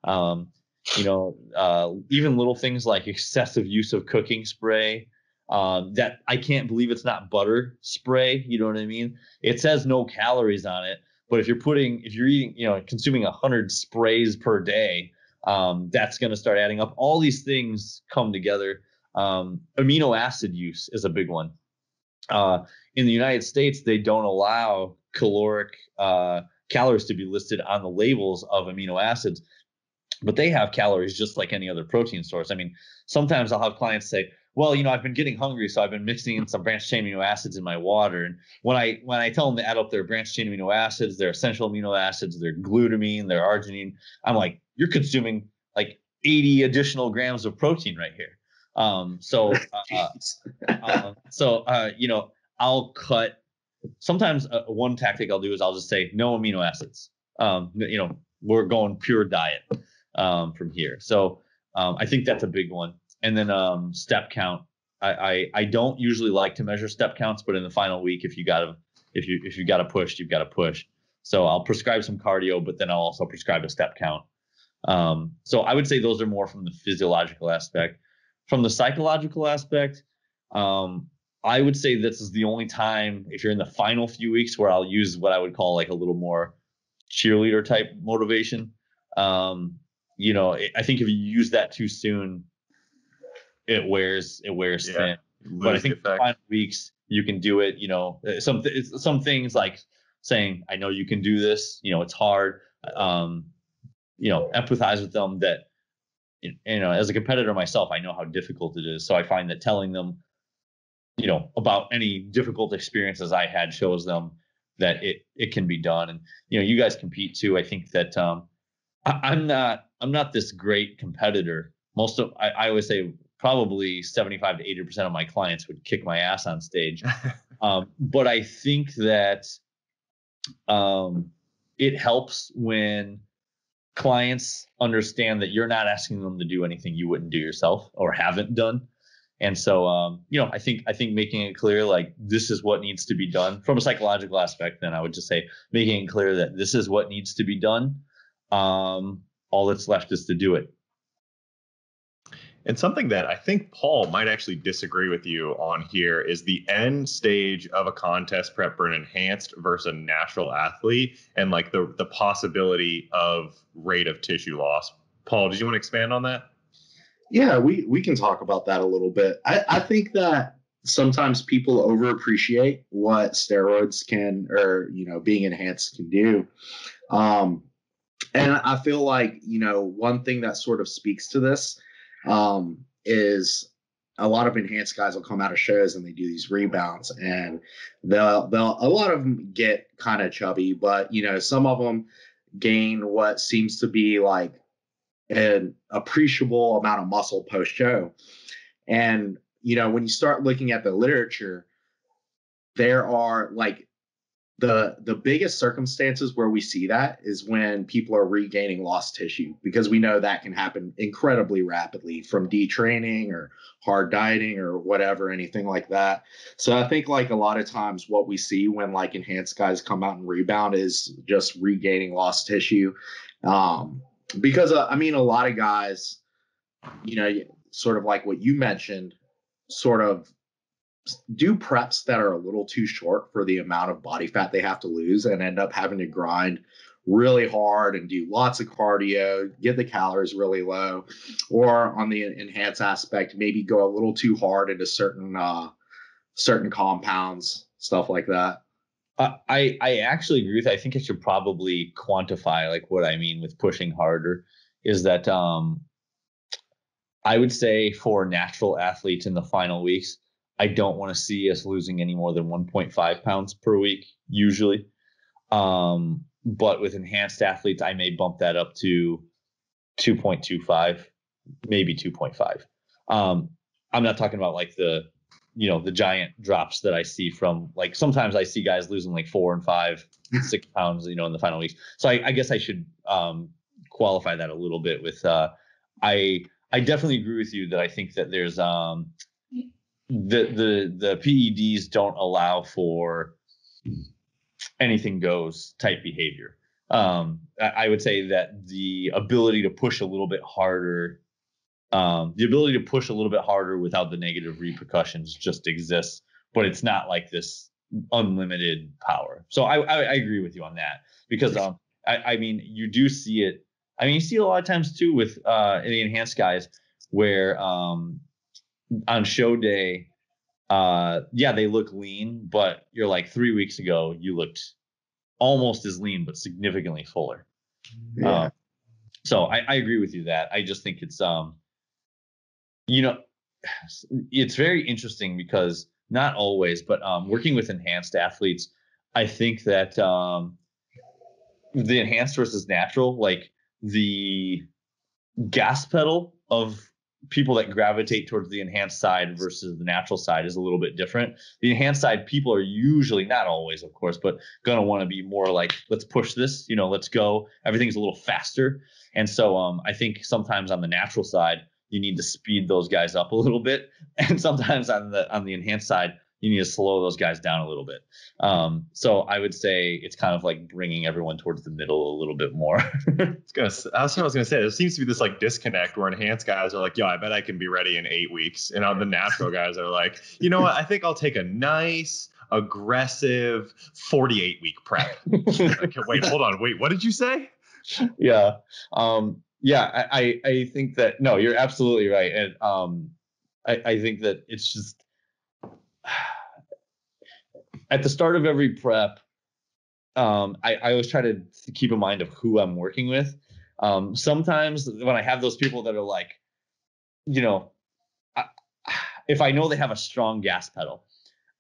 [SPEAKER 3] Um, you know, uh, even little things like excessive use of cooking spray. Um, that I can't believe it's not butter spray. You know what I mean? It says no calories on it, but if you're putting, if you're eating, you know, consuming a hundred sprays per day, um, that's going to start adding up. All these things come together. Um, amino acid use is a big one. Uh, in the United States, they don't allow caloric uh, calories to be listed on the labels of amino acids, but they have calories just like any other protein source. I mean, sometimes I'll have clients say, well, you know, I've been getting hungry, so I've been mixing in some branched chain amino acids in my water. And when I when I tell them to add up their branched chain amino acids, their essential amino acids, their glutamine, their arginine, I'm like, you're consuming like 80 additional grams of protein right here. Um, so, [laughs] uh, uh, so uh, you know, I'll cut. Sometimes uh, one tactic I'll do is I'll just say no amino acids. Um, you know, we're going pure diet um, from here. So um, I think that's a big one and then um, step count. I, I, I don't usually like to measure step counts, but in the final week, if you got to if you if you got to push, you've got to push. So I'll prescribe some cardio, but then I'll also prescribe a step count. Um, so I would say those are more from the physiological aspect. From the psychological aspect, um, I would say this is the only time if you're in the final few weeks where I'll use what I would call like a little more cheerleader type motivation. Um, you know, I think if you use that too soon, it wears it wears yeah. thin. But I think the final weeks you can do it. You know, uh, some some things like saying, "I know you can do this." You know, it's hard. Um, you know, empathize with them that you know as a competitor myself i know how difficult it is so i find that telling them you know about any difficult experiences i had shows them that it it can be done and you know you guys compete too i think that um I, am not i'm not this great competitor most of I, I always say probably 75 to 80% of my clients would kick my ass on stage. [laughs] um, but I think that um, it helps when clients understand that you're not asking them to do anything you wouldn't do yourself or haven't done. And so, um, you know, I think I think making it clear like this is what needs to be done from a psychological aspect. Then I would just say making it clear that this is what needs to be done. Um, all that's left is to do it.
[SPEAKER 2] And something that I think Paul might actually disagree with you on here is the end stage of a contest prep for an enhanced versus a natural athlete and like the the possibility of rate of tissue loss. Paul, did you want to expand on that?
[SPEAKER 4] Yeah, we we can talk about that a little bit. I, I think that sometimes people overappreciate what steroids can or you know being enhanced can do. Um and I feel like, you know, one thing that sort of speaks to this um, is a lot of enhanced guys will come out of shows and they do these rebounds and they'll they'll a lot of them get kind of chubby but you know some of them gain what seems to be like an appreciable amount of muscle post show. And you know when you start looking at the literature there are like the the biggest circumstances where we see that is when people are regaining lost tissue because we know that can happen incredibly rapidly from detraining or hard dieting or whatever anything like that. So i think like a lot of times what we see when like enhanced guys come out and rebound is just regaining lost tissue. Um because uh, i mean a lot of guys you know sort of like what you mentioned sort of do preps that are a little too short for the amount of body fat they have to lose and end up having to grind really hard and do lots of cardio, get the calories really low, or on the enhance aspect, maybe go a little too hard into certain uh, certain compounds, stuff like that.
[SPEAKER 3] I I actually agree with. I think I should probably quantify like what I mean with pushing harder. Is that um, I would say for natural athletes in the final weeks, I don't want to see us losing any more than 1.5 pounds per week, usually. Um, but with enhanced athletes, I may bump that up to 2.25, maybe 2.5. Um, I'm not talking about like the, you know, the giant drops that I see from like sometimes I see guys losing like four and five, six pounds, you know, in the final weeks. So I, I guess I should um, qualify that a little bit with. Uh, I I definitely agree with you that I think that there's um, the the the PEDs don't allow for anything goes type behavior. Um, I would say that the ability to push a little bit harder um, the ability to push a little bit harder without the negative repercussions just exists, but it's not like this unlimited power. So I, I, I agree with you on that because um, I, I mean you do see it. I mean you see it a lot of times too with uh, the enhanced guys where um, on show day, uh, yeah they look lean, but you're like three weeks ago you looked almost as lean but significantly fuller.
[SPEAKER 4] Yeah.
[SPEAKER 3] Um, so I, I agree with you that I just think it's um you know it's very interesting because not always but um working with enhanced athletes I think that um the enhanced versus natural like the gas pedal of people that gravitate towards the enhanced side versus the natural side is a little bit different. The enhanced side people are usually not always of course but going to want to be more like let's push this, you know, let's go. Everything's a little faster. And so um, I think sometimes on the natural side, you need to speed those guys up a little bit, [laughs] and sometimes on the on the enhanced side, you need to slow those guys down a little bit. Um, so I would say it's kind of like bringing everyone towards the middle a little bit more. [laughs]
[SPEAKER 2] It's gonna, that's what I was gonna say. There seems to be this like disconnect where enhanced guys are like, "Yo, I bet I can be ready in eight weeks," and on the natural [laughs] guys are like, "You know what? I think I'll take a nice, aggressive 48 week prep." [laughs] okay, wait, hold on. Wait, what did you say?
[SPEAKER 3] yeah, um, yeah. I, I I think that no, you're absolutely right, and um, I I think that it's just at the start of every prep, um, I, I always try to keep in mind of who I'm working with. Um, sometimes when I have those people that are like, you know, I, if I know they have a strong gas pedal,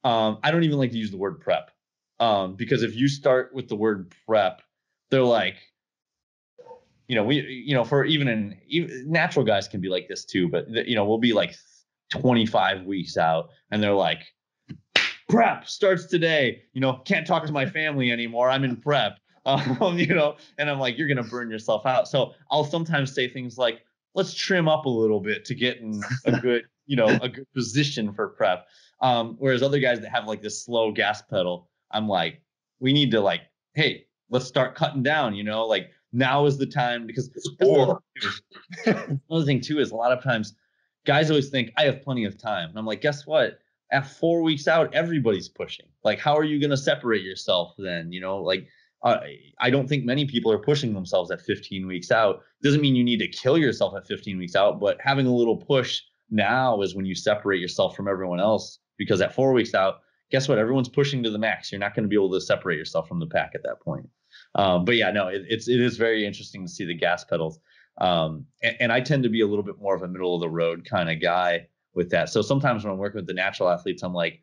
[SPEAKER 3] um, I don't even like to use the word prep um, because if you start with the word prep, they're like, you know, we, you know, for even in even, natural guys can be like this too, but you know, we'll be like 25 weeks out and they're like, prep starts today. You know, can't talk to my family anymore. I'm in prep. [laughs] Um, you know, and I'm like, you're gonna burn yourself out. So I'll sometimes say things like, let's trim up a little bit to get in a [laughs] good, you know, a good position for prep. Um, whereas other guys that have like this slow gas pedal, I'm like, we need to like, hey, let's start cutting down, you know, like now is the time because
[SPEAKER 2] Or- [laughs]
[SPEAKER 3] another thing too is a lot of times guys always think I have plenty of time. And I'm like, guess what? At four weeks out, everybody's pushing. Like, how are you going to separate yourself then? You know, like, uh, I don't think many people are pushing themselves at 15 weeks out. Doesn't mean you need to kill yourself at 15 weeks out, but having a little push now is when you separate yourself from everyone else. Because at four weeks out, guess what? Everyone's pushing to the max. You're not going to be able to separate yourself from the pack at that point. Um, but yeah, no, it, it's it is very interesting to see the gas pedals. Um, and, and I tend to be a little bit more of a middle of the road kind of guy with that. So sometimes when I'm working with the natural athletes, I'm like,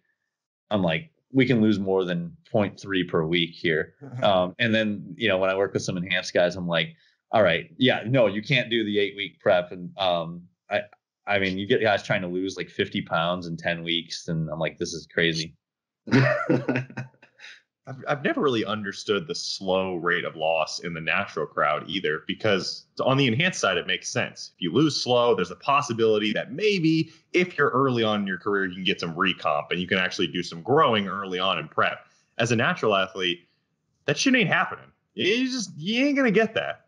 [SPEAKER 3] I'm like, we can lose more than 0.3 per week here. [laughs] Um, and then, you know, when I work with some enhanced guys, I'm like, all right, yeah, no, you can't do the eight week prep. And um, I, I mean, you get guys trying to lose like 50 pounds in 10 weeks. And I'm like, this is crazy. [laughs]
[SPEAKER 2] I've, I've never really understood the slow rate of loss in the natural crowd either, because on the enhanced side, it makes sense. If you lose slow, there's a possibility that maybe if you're early on in your career, you can get some recomp and you can actually do some growing early on in prep. As a natural athlete, that shit ain't happening. You just you ain't gonna get that.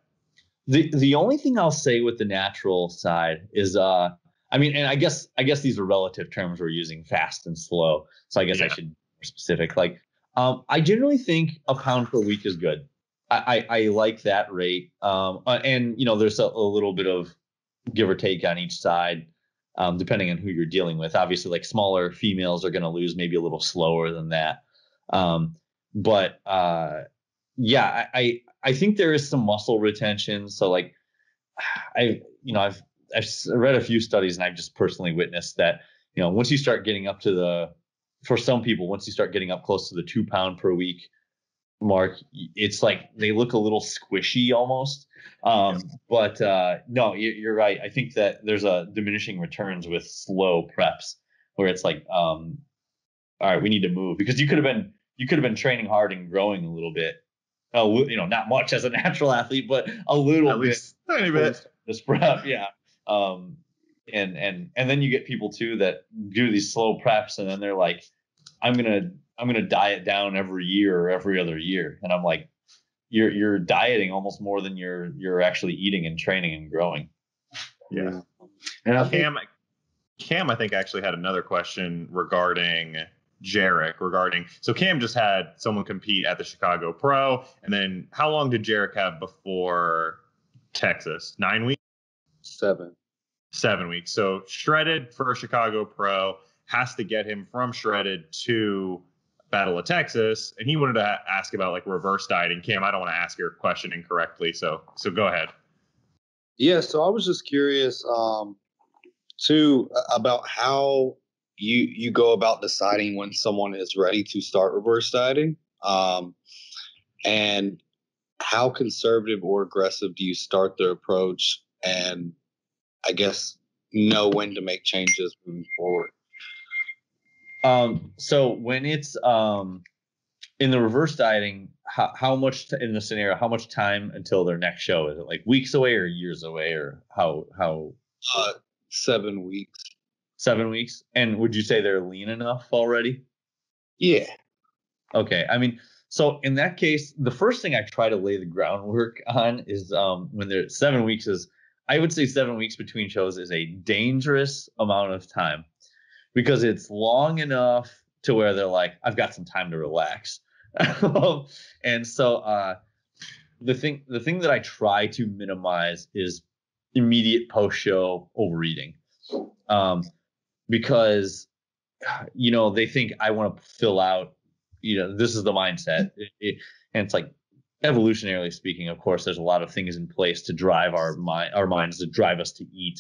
[SPEAKER 3] The the only thing I'll say with the natural side is uh I mean and I guess I guess these are relative terms we're using fast and slow. So I guess I should be more specific. Like um I generally think a pound per week is good. I I, I like that rate. Um uh, and you know there's a, a little bit of give or take on each side. Um, depending on who you're dealing with, obviously, like smaller females are going to lose maybe a little slower than that. Um, but uh, yeah, I, I I think there is some muscle retention. So like [sighs] I you know I've I've read a few studies and I've just personally witnessed that you know once you start getting up to the for some people once you start getting up close to the two pound per week mark it's like they look a little squishy almost. Um but uh no you- you're right. I think that there's a diminishing returns with slow preps where it's like um all right we need to move. Because you could have been you could have been training hard and growing a little bit. A you know not much as a [laughs] natural athlete but a little
[SPEAKER 2] At
[SPEAKER 3] bit
[SPEAKER 2] least tiny bit.
[SPEAKER 3] this prep yeah. Um and and and then you get people too that do these slow preps and then they're like i'm gonna i'm gonna diet down every year or every other year and i'm like you're you're dieting almost more than you're you're actually eating and training and growing
[SPEAKER 2] Yeah.
[SPEAKER 4] And I think
[SPEAKER 2] Cam, Cam, I think actually had another question regarding Jarek. Regarding so Cam just had someone compete at the Chicago Pro, and then how long did Jarek have before Texas? Nine weeks,
[SPEAKER 5] Seven.
[SPEAKER 2] Seven weeks. So shredded for a Chicago Pro has to get him from shredded to Battle of Texas, and he wanted to ask about like reverse dieting. Cam, I don't want to ask your question incorrectly, so so go ahead.
[SPEAKER 5] Yeah, so I was just curious um too about how you you go about deciding when someone is ready to start reverse dieting. Um and how conservative or aggressive do you start the approach and I guess know when to make changes moving forward?
[SPEAKER 3] Um, so when it's um in the reverse dieting, how, how much t- in the scenario, how much time until their next show? Is it like weeks away or years away or how how
[SPEAKER 5] Uh 7 weeks.
[SPEAKER 3] seven weeks? And would you say they're lean enough already?
[SPEAKER 5] Yeah.
[SPEAKER 3] Okay. I mean, so in that case, the first thing I try to lay the groundwork [laughs] on is um, when they're seven weeks is I would say seven weeks between shows is a dangerous amount of time because it's long enough to where they're like, I've got some time to relax. [laughs] and so uh, the thing the thing that I try to minimize is immediate post show overeating. Um, because you know they think I want to fill out you know this is the mindset It- it- and it's like evolutionarily speaking of course there's a lot of things in place to drive our mind our minds to drive us to eat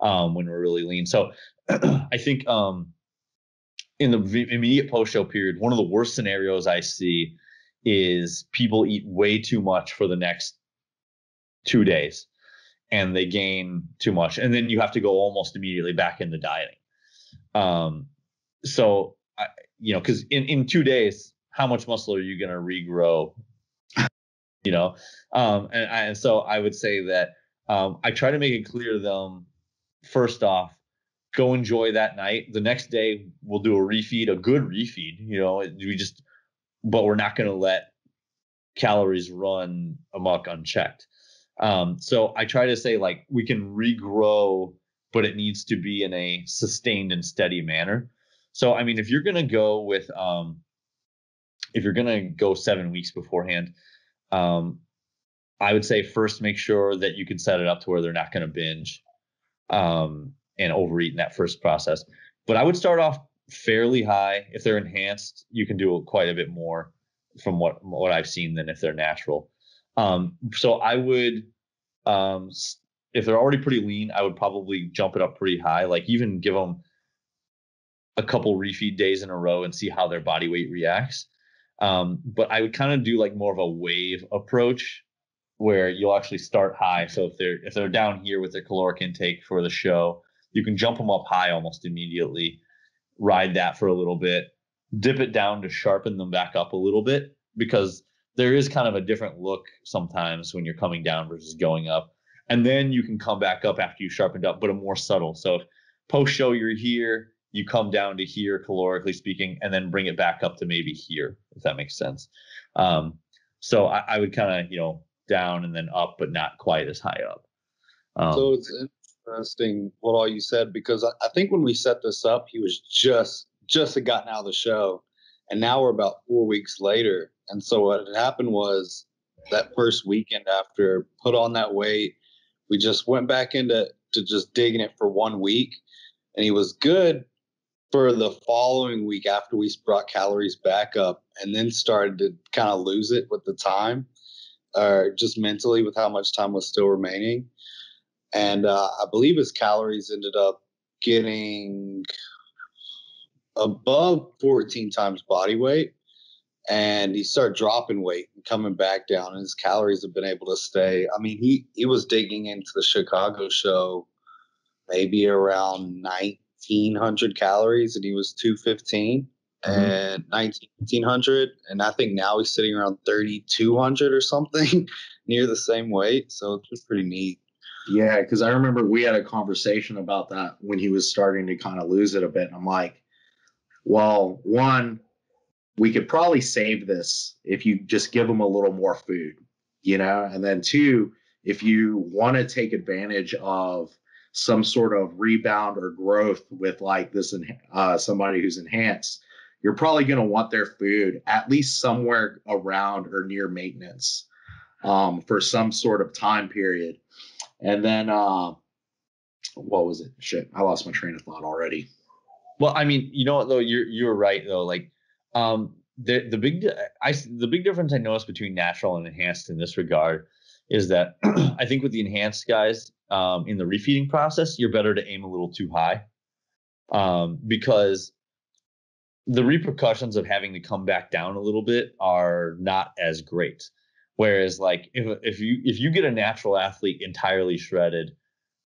[SPEAKER 3] um, when we're really lean so [clears throat] i think um, in the immediate post show period one of the worst scenarios i see is people eat way too much for the next two days and they gain too much and then you have to go almost immediately back into dieting um, so I, you know, because in in two days, how much muscle are you going to regrow? You know, um, and, I, and so I would say that um, I try to make it clear to them. First off, go enjoy that night. The next day, we'll do a refeed, a good refeed. You know, we just, but we're not going to let calories run amok unchecked. Um, so I try to say like we can regrow, but it needs to be in a sustained and steady manner. So I mean, if you're gonna go with um, if you're gonna go seven weeks beforehand, um, I would say first make sure that you can set it up to where they're not gonna binge, um, and overeat in that first process. But I would start off fairly high. If they're enhanced, you can do quite a bit more from what what I've seen than if they're natural. Um, so I would, um, if they're already pretty lean, I would probably jump it up pretty high. Like even give them a couple refeed days in a row and see how their body weight reacts. Um, but I would kind of do like more of a wave approach where you'll actually start high. So if they're if they're down here with their caloric intake for the show, you can jump them up high almost immediately, ride that for a little bit, dip it down to sharpen them back up a little bit because there is kind of a different look sometimes when you're coming down versus going up. And then you can come back up after you sharpened up, but a more subtle. So if post show you're here, you come down to here calorically speaking, and then bring it back up to maybe here, if that makes sense. Um, so I, I would kind of, you know, down and then up, but not quite as high up. Um,
[SPEAKER 5] so it's interesting what all you said because I, I think when we set this up, he was just just had gotten out of the show, and now we're about four weeks later. And so what had happened was that first weekend after put on that weight, we just went back into to just digging it for one week, and he was good for the following week after we brought calories back up, and then started to kind of lose it with the time, or just mentally with how much time was still remaining and uh, I believe his calories ended up getting above 14 times body weight, and he started dropping weight and coming back down, and his calories have been able to stay. I mean, he he was digging into the Chicago show maybe around 1900 calories, and he was 215 mm-hmm. and 1900 and i think now he's sitting around 3200 or something [laughs] near the same weight so it's just pretty neat
[SPEAKER 4] Yeah, because I remember we had a conversation about that when he was starting to kind of lose it a bit. And I'm like, well, one, we could probably save this if you just give him a little more food, you know? And then two, if you want to take advantage of some sort of rebound or growth with like this uh, somebody who's enhanced, you're probably going to want their food at least somewhere around or near maintenance um, for some sort of time period. And then, uh, what was it? Shit, I lost my train of thought already.
[SPEAKER 3] Well, I mean, you know what though, you're you're right though. Like, um, the the big I the big difference I noticed between natural and enhanced in this regard is that [clears throat] I think with the enhanced guys um, in the refeeding process, you're better to aim a little too high um, because the repercussions of having to come back down a little bit are not as great. Whereas, like if if you if you get a natural athlete entirely shredded,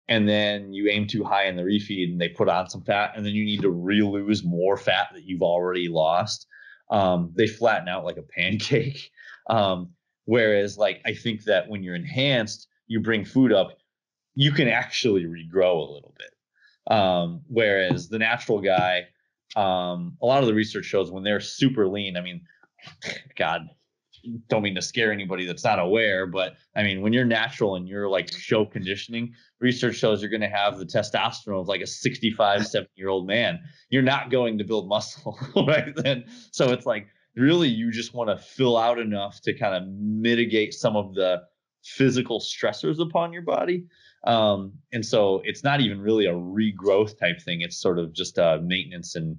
[SPEAKER 3] and then you aim too high in the refeed and they put on some fat, and then you need to re-lose more fat that you've already lost, um, they flatten out like a pancake. [laughs] Um, whereas, like I think that when you're enhanced, you bring food up, you can actually regrow a little bit. Um, whereas the natural guy, um, a lot of the research shows when they're super lean, I mean, God, don't mean to scare anybody that's not aware, but I mean, when you're natural and you're like show conditioning, research shows you're going to have the testosterone of like a 65, 70 year old man. You're not going to build muscle [laughs] right then. So it's like really you just want to fill out enough to kind of mitigate some of the physical stressors upon your body. Um, and so it's not even really a regrowth type thing. It's sort of just a maintenance and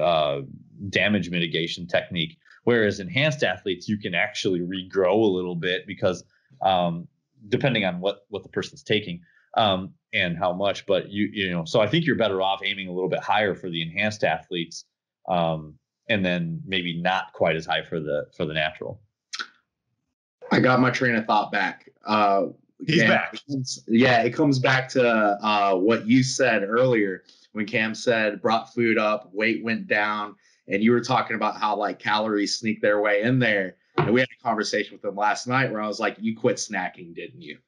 [SPEAKER 3] uh, damage mitigation technique. Whereas enhanced athletes, you can actually regrow a little bit because um, depending on what what the person's taking um, and how much. But you you know, so I think you're better off aiming a little bit higher for the enhanced athletes, um, and then maybe not quite as high for the for the natural.
[SPEAKER 4] I got my train of thought back. Uh,
[SPEAKER 2] He's back.
[SPEAKER 4] yeah, it comes back to uh, what you said earlier when Cam said brought food up, weight went down, and you were talking about how like calories sneak their way in there. And we had a conversation with him last night where I was like, "You quit snacking, didn't you?"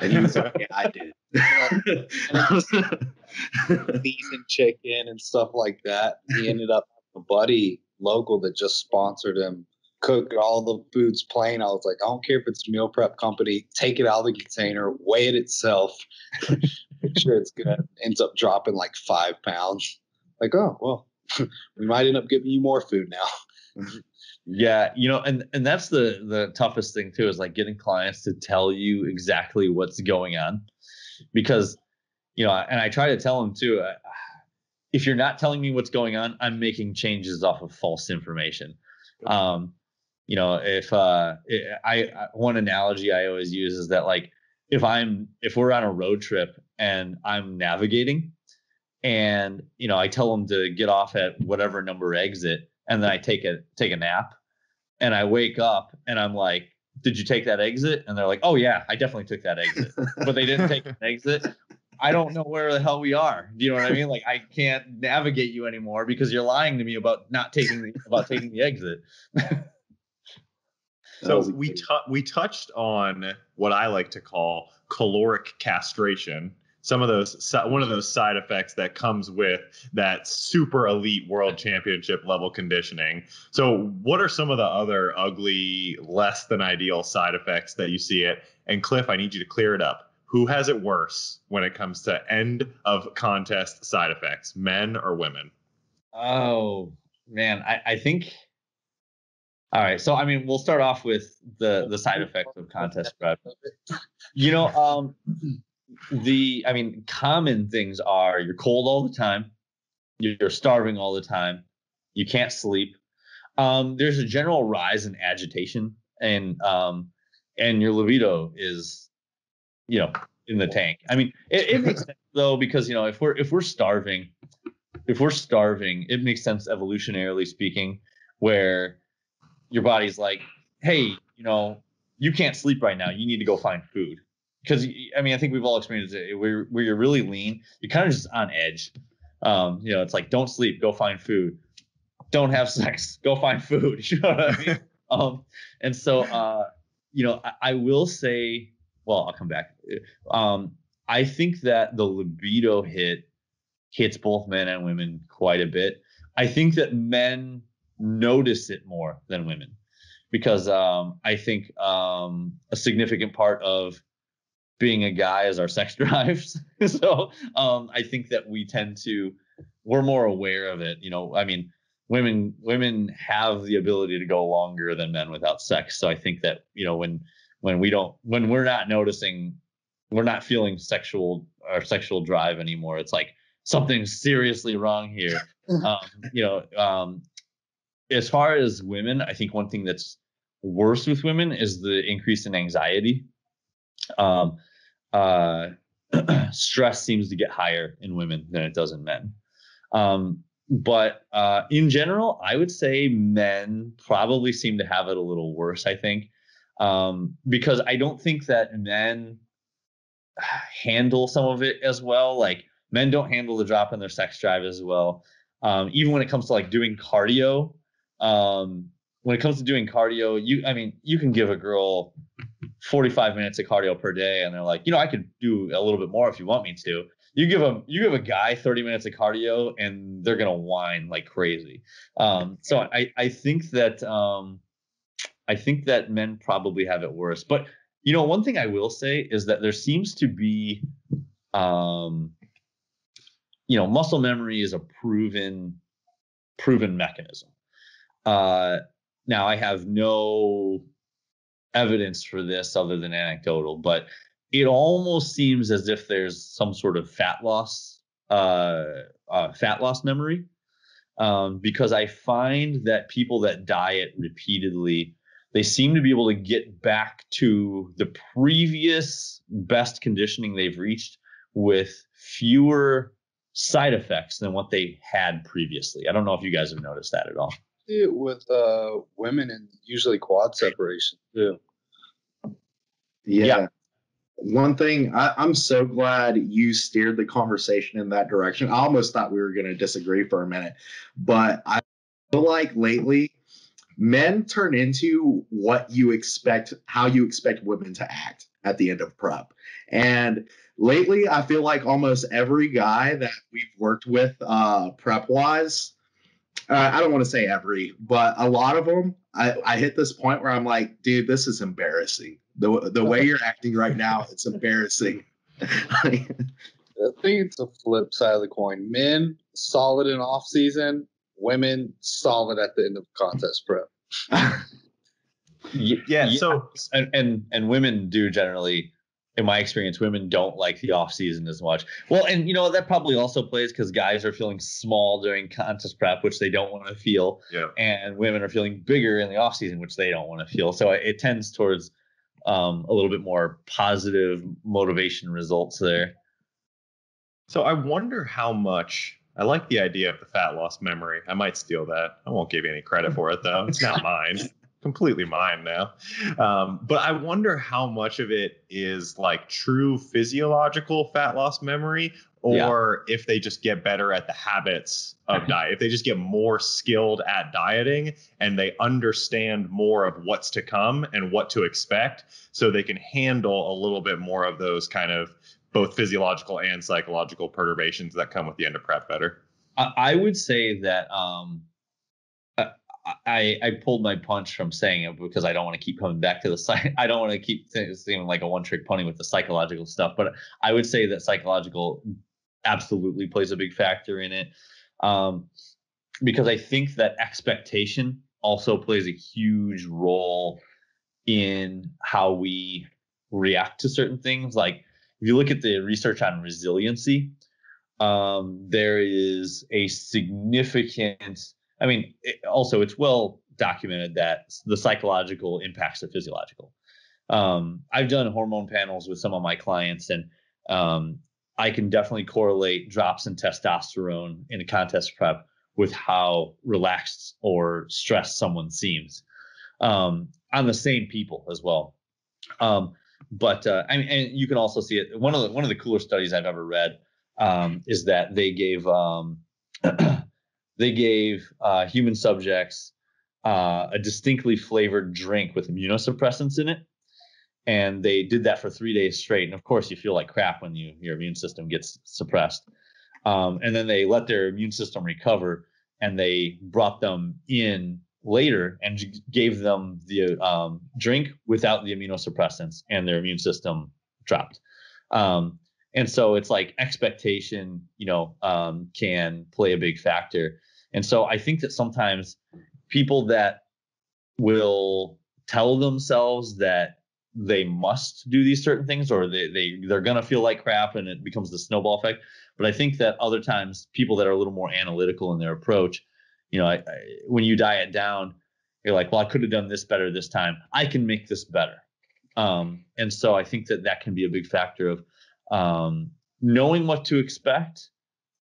[SPEAKER 4] And he was like, "Yeah, I did." [laughs]
[SPEAKER 5] Beef and chicken and stuff like that. He ended up a buddy local that just sponsored him. Cook all the foods plain. I was like, I don't care if it's a meal prep company. Take it out of the container, weigh it itself, [laughs] make sure it's good. Ends up dropping like five pounds. Like, oh well, [laughs] we might end up giving you more food now.
[SPEAKER 3] yeah, you know, and and that's the the toughest thing too is like getting clients to tell you exactly what's going on, because you know, and I try to tell them too. Uh, if you're not telling me what's going on, I'm making changes off of false information. Um, you know, if uh, I, I one analogy I always use is that like if I'm if we're on a road trip and I'm navigating and you know i tell them to get off at whatever number exit and then i take a take a nap and i wake up and i'm like did you take that exit? And they're like oh yeah i definitely took that exit. But they didn't take [laughs] an exit i don't know where the hell we are do you know what i mean like i can't navigate you anymore because you're lying to me about not taking the about taking the exit [laughs]
[SPEAKER 2] so we t- we touched on what i like to call caloric castration some of those one of those side effects that comes with that super elite world championship level conditioning. So, what are some of the other ugly, less than ideal side effects that you see it? And Cliff, I need you to clear it up. Who has it worse when it comes to end of contest side effects, men or women?
[SPEAKER 3] Oh man, I, I think. All right, so I mean, we'll start off with the the side effects of contest prep. You know, um, the i mean common things are you're cold all the time you're starving all the time you can't sleep um, there's a general rise in agitation and um, and your libido is you know in the tank i mean it, it makes sense though because you know if we're if we're starving if we're starving it makes sense evolutionarily speaking where your body's like hey you know you can't sleep right now you need to go find food because I mean, I think we've all experienced it. Where, where you're really lean, you're kind of just on edge. Um, you know, it's like don't sleep, go find food. Don't have sex, [laughs] go find food. [laughs] You know what I mean? [laughs] um, and so, uh, you know, I, I, will say, well, I'll come back. Um, I think that the libido hit hits both men and women quite a bit. I think that men notice it more than women because um, I think um, a significant part of being a guy is our sex [laughs] drives. so um, I think that we tend to we're more aware of it. You know, I mean, women women have the ability to go longer than men without sex. So I think that you know when when we don't when we're not noticing we're not feeling sexual or sexual drive anymore. It's like something's seriously wrong here. [laughs] um, you know, um, as far as women, I think one thing that's worse with women is the increase in anxiety. Um, uh, [clears throat] stress seems to get higher in women than it does in men. Um, but uh, in general, I would say men probably seem to have it a little worse. I think um, because I don't think that men handle some of it as well. Like men don't handle the drop in their sex drive as well. Um, even when it comes to like doing cardio, um, when it comes to doing cardio, you I mean, you can give a girl 45 minutes of cardio per day, and they're like, you know, I could do a little bit more if you want me to. You give a you give a guy 30 minutes of cardio, and they're gonna whine like crazy. Um, so I I think that um, I think that men probably have it worse. But you know, one thing I will say is that there seems to be um, you know, muscle memory is a proven proven mechanism. Uh, now, I have no evidence for this other than anecdotal, but it almost seems as if there's some sort of fat loss, uh, uh, fat loss memory, um, because I find that people that diet repeatedly, they seem to be able to get back to the previous best conditioning they've reached with fewer side effects than what they had previously. I don't know if you guys have noticed that at all
[SPEAKER 5] it with uh, women and usually quad separation too.
[SPEAKER 4] Yeah. yeah. One thing I, I'm so glad you steered the conversation in that direction. I almost thought we were going to disagree for a minute, but I feel like lately men turn into what you expect, how you expect women to act at the end of prep. And lately, I feel like almost every guy that we've worked with uh, prep wise uh, I don't want to say every, but a lot of them, I, I hit this point where I'm like, dude, this is embarrassing. The the way you're acting right now, it's embarrassing. [laughs]
[SPEAKER 5] I think it's a flip side of the coin. Men solid in off season, women solid at the end of contest prep.
[SPEAKER 3] yeah, yeah, so and, and and women do generally in my experience, women don't like the off season as much. Well, and you know that probably also plays because guys are feeling small during contest prep, which they don't want to feel,
[SPEAKER 2] yeah.
[SPEAKER 3] and women are feeling bigger in the off season, which they don't want to feel. So it tends towards um, a little bit more positive motivation results there.
[SPEAKER 2] So I wonder how much. I like the idea of the fat loss memory. I might steal that. I won't give you any credit for it though. It's not mine [laughs] completely mine now. Um, but I wonder how much of it is like true physiological fat loss memory, or yeah. if they just get better at the habits of [laughs] diet. If they just get more skilled at dieting and they understand more of what's to come and what to expect, so they can handle a little bit more of those kind of both physiological and psychological perturbations that come with the end of prep better.
[SPEAKER 3] I would say that um, I, I pulled my punch from saying it because I don't want to keep coming back to the site. [laughs] I don't want to keep seeming like a one trick pony with the psychological stuff, but I would say that psychological absolutely plays a big factor in it. Um, because I think that expectation also plays a huge role in how we react to certain things. Like if you look at the research on resiliency, um, there is a significant I mean, it, also it's well documented that the psychological impacts the physiological. Um, I've done hormone panels with some of my clients, and um, I can definitely correlate drops in testosterone in a contest prep with how relaxed or stressed someone seems um, on the same people as well. Um, but uh, I mean, and you can also see it. One of the one of the cooler studies I've ever read um, is that they gave um, [clears throat] they gave uh, human subjects uh, a distinctly flavored drink with immunosuppressants in it. And they did that for three days straight. And of course, you feel like crap when you, your immune system gets suppressed. Um, and then they let their immune system recover and they brought them in later and gave them the um, drink without the immunosuppressants, and their immune system dropped. Um, and so it's like expectation, you know, um, can play a big factor. And so I think that sometimes people that will tell themselves that they must do these certain things or they, they they're gonna feel like crap and it becomes the snowball effect but i think that other times people that are a little more analytical in their approach you know I, I, when you diet down you're like well i could have done this better this time i can make this better um, and so i think that that can be a big factor of um, knowing what to expect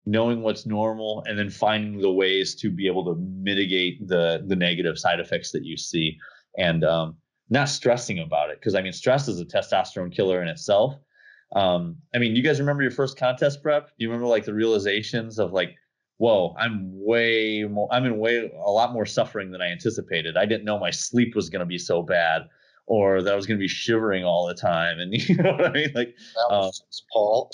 [SPEAKER 3] knowing what's normal and then finding the ways to be able to mitigate the the negative side effects that you see and um, not stressing about it because I mean stress is a testosterone killer in itself. Um, I mean, you guys remember your first contest prep? Do you remember like the realizations of like, whoa, I'm way more, I'm in way a lot more suffering than I anticipated. I didn't know my sleep was going to be so bad, or that I was going to be shivering all the time, and [laughs] you know what I mean? Like,
[SPEAKER 5] that was um, Paul.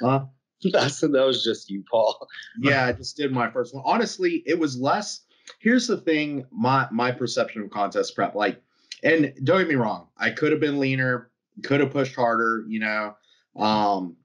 [SPEAKER 4] huh? [laughs]
[SPEAKER 5] That's that was just you, Paul.
[SPEAKER 4] yeah, I just did my first one. Honestly, it was less. Here's the thing: my my perception of contest prep, like, and don't get me wrong, I could have been leaner, could have pushed harder, you know, um,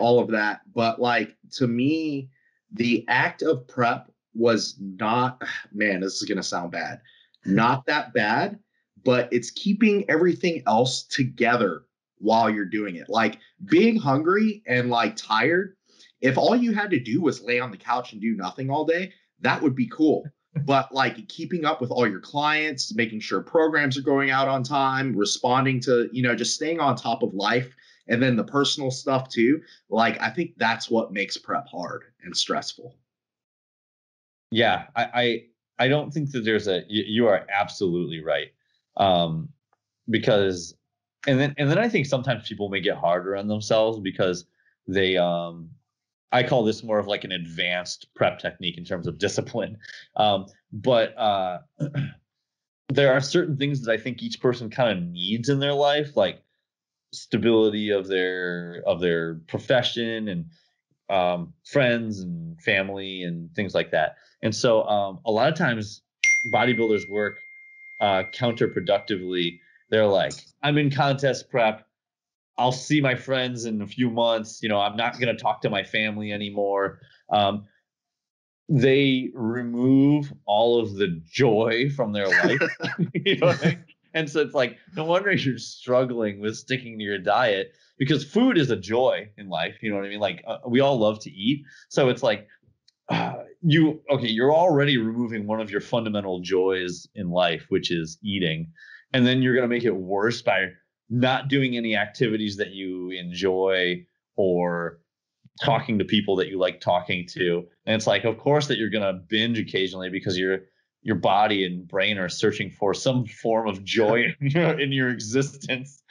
[SPEAKER 4] all of that. But like to me, the act of prep was not. [sighs] Man, this is gonna sound bad. Not that bad, but it's keeping everything else together while you're doing it. Like being hungry and like tired, if all you had to do was lay on the couch and do nothing all day, that would be cool. [laughs] but like keeping up with all your clients, making sure programs are going out on time, responding to, you know, just staying on top of life and then the personal stuff too. Like I think that's what makes prep hard and stressful.
[SPEAKER 3] Yeah, I I, I don't think that there's a you, you are absolutely right. Um because and then and then I think sometimes people may get harder on themselves because they um I call this more of like an advanced prep technique in terms of discipline. Um, but uh, [clears throat] there are certain things that I think each person kind of needs in their life, like stability of their of their profession and um, friends and family and things like that. And so um, a lot of times bodybuilders work uh, counterproductively they're like, I'm in contest prep. I'll see my friends in a few months. You know, I'm not going to talk to my family anymore. Um, they remove all of the joy from their [laughs] life. [laughs] you know I mean? And so it's like, no wonder you're struggling with sticking to your diet because food is a joy in life. You know what I mean? Like, uh, we all love to eat. So it's like, uh, you, okay, you're already removing one of your fundamental joys in life, which is eating and then you're going to make it worse by not doing any activities that you enjoy or talking to people that you like talking to and it's like of course that you're going to binge occasionally because your your body and brain are searching for some form of joy [laughs] in your, in your existence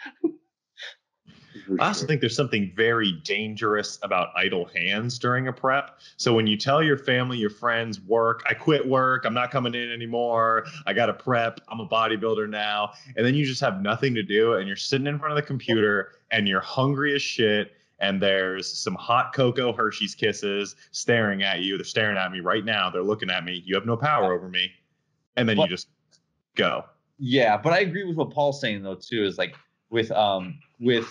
[SPEAKER 2] I also think there's something very dangerous about idle hands during a prep. So when you tell your family, your friends, work, I quit work, I'm not coming in anymore, I got a prep, I'm a bodybuilder now, and then you just have nothing to do and you're sitting in front of the computer and you're hungry as shit and there's some hot cocoa Hershey's kisses staring at you. They're staring at me right now. They're looking at me. You have no power over me. And then but, you just go.
[SPEAKER 3] Yeah, but I agree with what Paul's saying though too is like with um with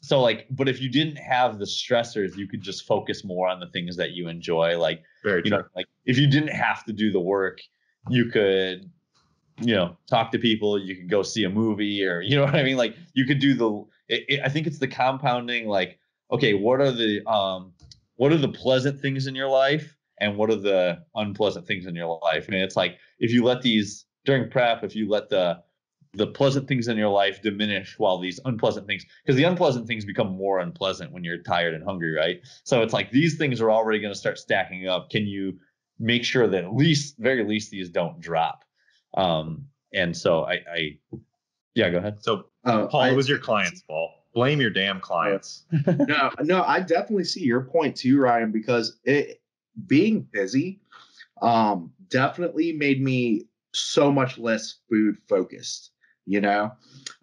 [SPEAKER 3] so like but if you didn't have the stressors you could just focus more on the things that you enjoy like
[SPEAKER 2] Very
[SPEAKER 3] you
[SPEAKER 2] true.
[SPEAKER 3] know like if you didn't have to do the work you could you know talk to people you could go see a movie or you know what i mean like you could do the it, it, i think it's the compounding like okay what are the um what are the pleasant things in your life and what are the unpleasant things in your life? I mean, it's like if you let these during prep if you let the the pleasant things in your life diminish while these unpleasant things because the unpleasant things become more unpleasant when you're tired and hungry right? So it's like these things are already going to start stacking up. Can you make sure that at least very least these don't drop? Um and so i i yeah go ahead.
[SPEAKER 2] So uh, paul I, it was your clients fault blame your damn clients. [laughs]
[SPEAKER 4] No no i definitely see your point too ryan because it being busy um definitely made me so much less food focused you know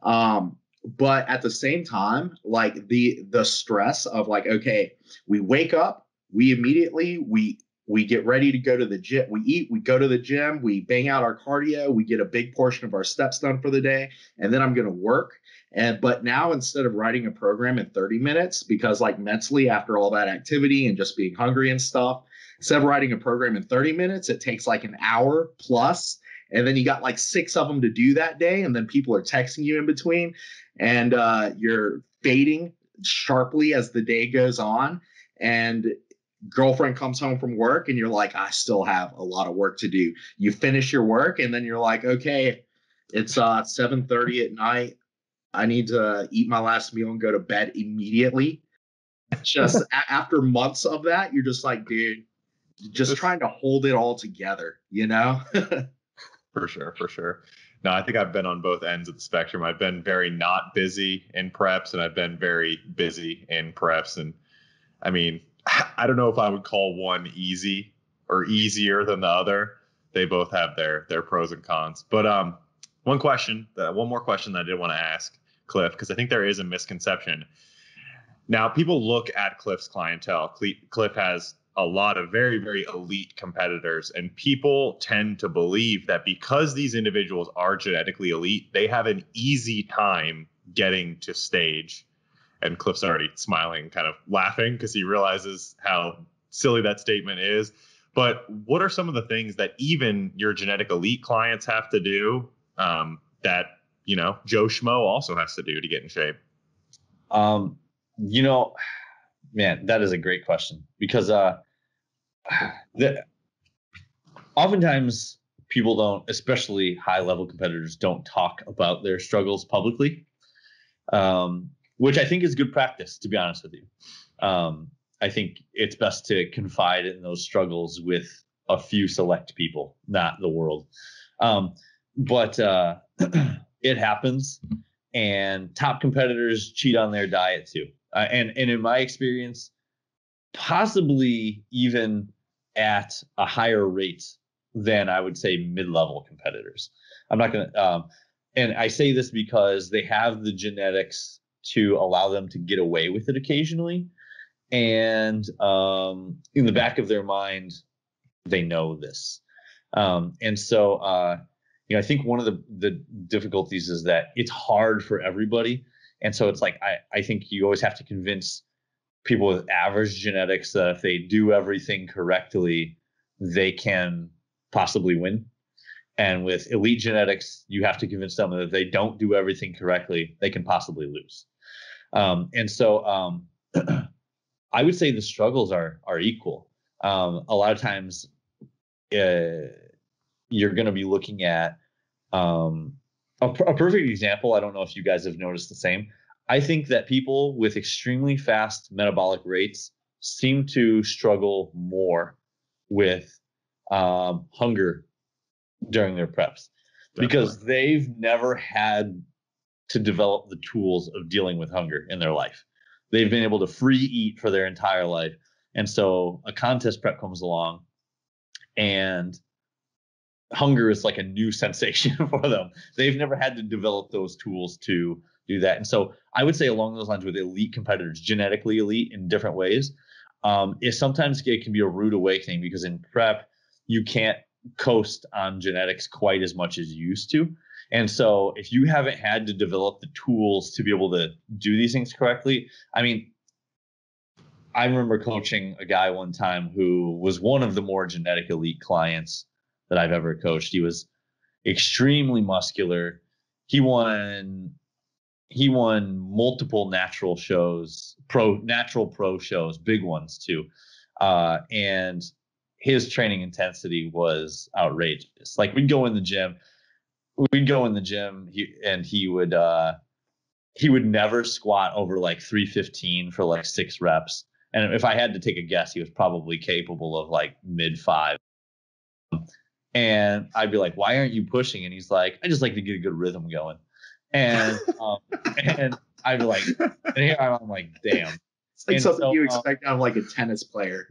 [SPEAKER 4] um but at the same time like the the stress of like okay we wake up we immediately we we get ready to go to the gym. We eat, we go to the gym, we bang out our cardio, we get a big portion of our steps done for the day, and then I'm going to work. And but now instead of writing a program in 30 minutes, because like mentally after all that activity and just being hungry and stuff, instead of writing a program in 30 minutes, it takes like an hour plus, And then you got like six of them to do that day, and then people are texting you in between, and uh, you're fading sharply as the day goes on. And girlfriend comes home from work and you're like i still have a lot of work to do you finish your work and then you're like okay it's uh 7:30 at night i need to eat my last meal and go to bed immediately just [laughs] a- after months of that you're just like dude just trying to hold it all together you know [laughs]
[SPEAKER 2] for sure for sure no i think i've been on both ends of the spectrum i've been very not busy in preps and i've been very busy in preps and i mean [sighs] I don't know if I would call one easy or easier than the other. They both have their their pros and cons. But um, one question, that one more question that I did want to ask Cliff because I think there is a misconception. Now, people look at Cliff's clientele. Cliff has a lot of very very elite competitors, and people tend to believe that because these individuals are genetically elite, they have an easy time getting to stage and Cliff's already smiling, kind of laughing because he realizes how silly that statement is. But what are some of the things that even your genetic elite clients have to do um, that you know Joe Schmo also has to do to get in shape?
[SPEAKER 3] Um, you know, man, that is a great question because uh, [sighs] the, oftentimes people don't, especially high level competitors, don't talk about their struggles publicly. Um, which I think is good practice, to be honest with you. Um, I think it's best to confide in those struggles with a few select people, not the world. Um, but uh, [clears throat] it happens, and top competitors cheat on their diet too. Uh, and and in my experience, possibly even at a higher rate than I would say mid-level competitors. I'm not gonna. Um, and I say this because they have the genetics to allow them to get away with it occasionally. And um, in the back of their mind, they know this. Um, and so, uh, you know, I think one of the, the difficulties is that it's hard for everybody. And so it's like, I, I think you always have to convince people with average genetics that if they do everything correctly, they can possibly win. And with elite genetics, you have to convince them that if they don't do everything correctly, they can possibly lose. Um, and so um, [clears throat] I would say the struggles are are equal. Um, a lot of times, uh, you're going to be looking at um, a, a perfect example. I don't know if you guys have noticed the same. I think that people with extremely fast metabolic rates seem to struggle more with um, hunger during their preps Definitely. because they've never had to develop the tools of dealing with hunger in their life. They've been able to free eat for their entire life. And so a contest prep comes along and hunger is like a new [laughs] sensation for them. They've never had to develop those tools to do that. And so I would say along those lines with elite competitors, genetically elite in different ways, um, is sometimes it can be a rude awakening because in prep, you can't coast on genetics quite as much as you used to. And so if you haven't had to develop the tools to be able to do these things correctly, I mean, I remember coaching a guy one time who was one of the more genetic elite clients that I've ever coached. He was extremely muscular. He won he won multiple natural shows, pro natural pro shows, big ones too. Uh, and his training intensity was outrageous. Like we'd go in the gym, we'd go in the gym he, and he would uh he would never squat over like 315 for like six reps and if i had to take a guess he was probably capable of like mid five and i'd be like why aren't you pushing and he's like i just like to get a good rhythm going and um and be like and here i'm like damn
[SPEAKER 4] it's like and something so, you um, expect um, out of like a tennis player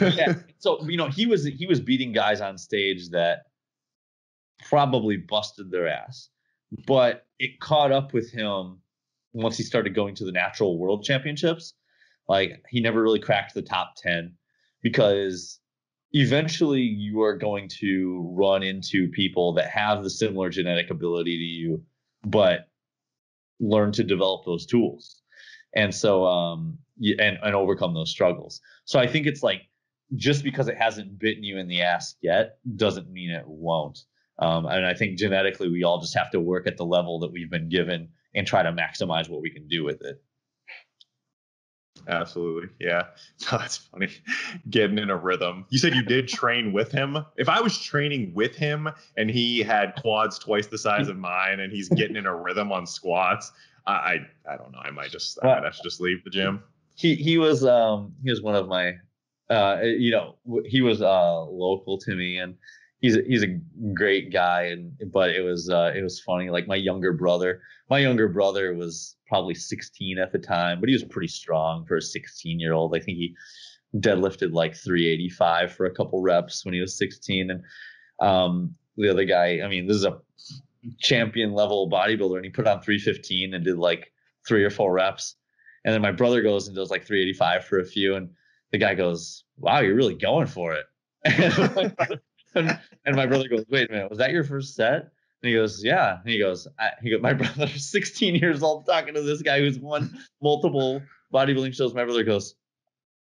[SPEAKER 3] yeah [laughs] so you know he was he was beating guys on stage that probably busted their ass. But it caught up with him once he started going to the natural world championships. Like he never really cracked the top 10 because eventually you are going to run into people that have the similar genetic ability to you, but learn to develop those tools. And so, um, and, and overcome those struggles. So I think it's like, just because it hasn't bitten you in the ass yet doesn't mean it won't. Um, and I think genetically, we all just have to work at the level that we've been given and try to maximize what we can do with it.
[SPEAKER 2] Absolutely. Yeah. [laughs] Oh, that's funny. Getting in a rhythm. You said you did [laughs] train with him. If I was training with him and he had quads twice the size of mine and he's getting in a rhythm on squats, I I, I don't know. I might just I might have to just leave the gym.
[SPEAKER 3] He he was um he was one of my uh you know he was uh local to me and he's a, he's a great guy and but it was uh it was funny like my younger brother my younger brother was probably 16 at the time but he was pretty strong for a 16 year old i think he deadlifted like 385 for a couple reps when he was 16 and um the other guy i mean this is a champion level bodybuilder and he put on 315 and did like three or four reps. And then my brother goes and does like 385 for a few and the guy goes wow you're really going for it. [laughs] And, and my brother goes, "Wait a minute, was that your first set?" And he goes, "Yeah." And he goes, I, "He goes, my [laughs] brother's 16 years old, talking to this guy who's won multiple bodybuilding shows." My brother goes,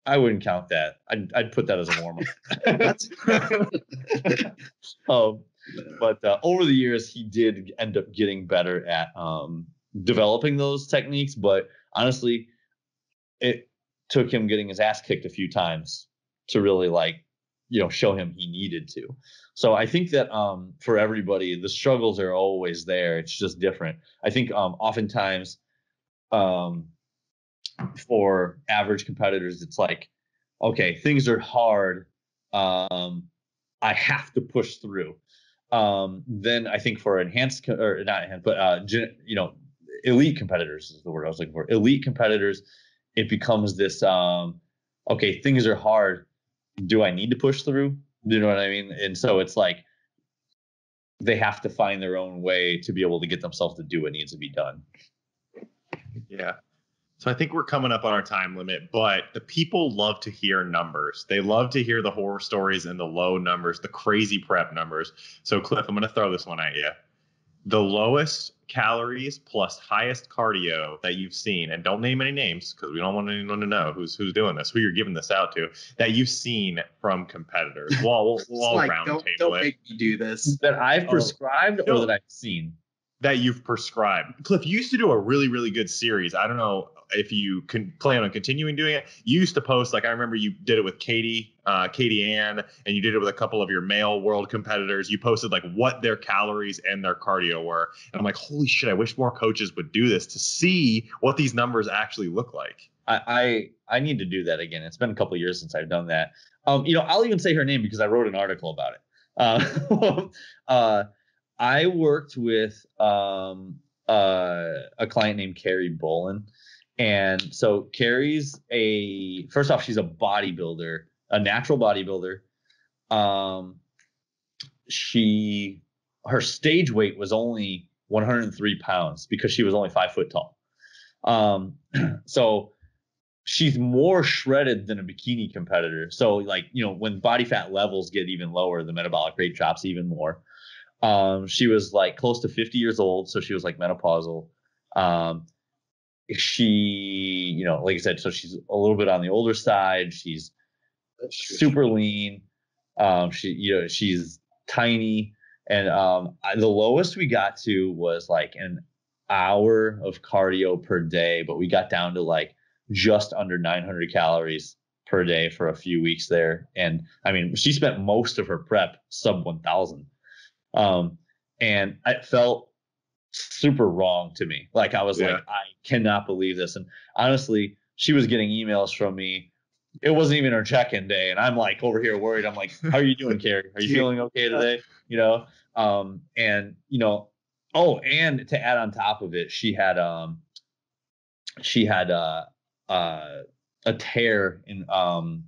[SPEAKER 3] "I wouldn't count that. I'd, I'd put that as a warm up." [laughs] um, but uh, over the years, he did end up getting better at um, developing those techniques. But honestly, it took him getting his ass kicked a few times to really like you know show him he needed to so i think that um for everybody the struggles are always there it's just different. I think um oftentimes um for average competitors it's like okay things are hard um i have to push through. Um then i think for enhanced or not enhanced but uh you know elite competitors is the word i was looking for. Elite competitors it becomes this um okay things are hard do I need to push through? You know what I mean? And so it's like they have to find their own way to be able to get themselves to do what needs to be done.
[SPEAKER 2] Yeah. So I think we're coming up on our time limit, but the people love to hear numbers. They love to hear the horror stories and the low numbers, the crazy prep numbers. So Cliff, I'm going to throw this one at you the lowest calories plus highest cardio that you've seen, and don't name any names because we don't want anyone to know who's who's doing this, who you're giving this out to, that you've seen from competitors. [laughs] Well, we'll, we'll all
[SPEAKER 4] like,
[SPEAKER 2] round
[SPEAKER 4] don't,
[SPEAKER 2] table
[SPEAKER 4] don't
[SPEAKER 2] it.
[SPEAKER 4] make me do this.
[SPEAKER 3] That I've
[SPEAKER 2] Oh.
[SPEAKER 3] prescribed
[SPEAKER 2] No.
[SPEAKER 3] or that I've seen.
[SPEAKER 2] That you've prescribed. Cliff, you used to do a really, really good series. I don't know if you can plan on continuing doing it. You used to post, like I remember you did it with Katie, uh, Katie Ann, and you did it with a couple of your male world competitors. You posted like what their calories and their cardio were. And I'm like, holy shit, I wish more coaches would do this to see what these numbers actually look like.
[SPEAKER 3] I, I need to do that again. It's been a couple years since I've done that. Um, you know, I'll even say her name because I wrote an article about it. Uh, [laughs] uh, I worked with um, uh, a client named Carrie Bolin, and so Carrie's a first off, she's a bodybuilder, a natural bodybuilder. Um, she her stage weight was only 103 pounds because she was only five foot tall. Um, [clears throat] so she's more shredded than a bikini competitor. So like, you know, when body fat levels get even lower, the metabolic rate drops even more. Um, she was like close to 50 years old, so she was like menopausal. Um, she, you know, like I said, so she's a little bit on the older side. She's super lean. Um, she, you know, she's tiny, and um, I, the lowest we got to was like an hour of cardio per day, but we got down to like just under 900 calories per day for a few weeks there. And I mean, she spent most of her prep sub 1000. Um, and it felt super wrong to me. Like I was
[SPEAKER 2] Yeah.
[SPEAKER 3] like, I cannot believe this. And honestly, she was getting emails from me. It wasn't even her check-in day, and I'm like over here worried. I'm like, "How are you doing, Carrie? Are you [laughs] feeling okay today?" You know, um, and you know, oh, and to add on top of it, she had um, she had uh, uh, a tear in um,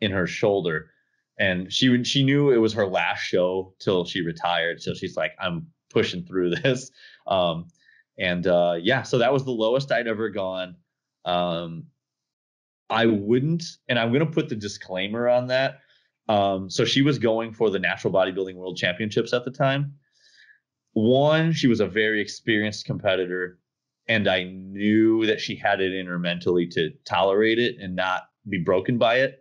[SPEAKER 3] in her shoulder, and she she knew it was her last show till she retired. So she's like, I'm pushing through [laughs] this. Um, and uh, yeah, so that was the lowest I'd ever gone. Um, I wouldn't, and I'm gonna put the disclaimer on that. Um, so she was going for the natural bodybuilding world championships at the time. One, she was a very experienced competitor, and I knew that she had it in her mentally to tolerate it and not be broken by it.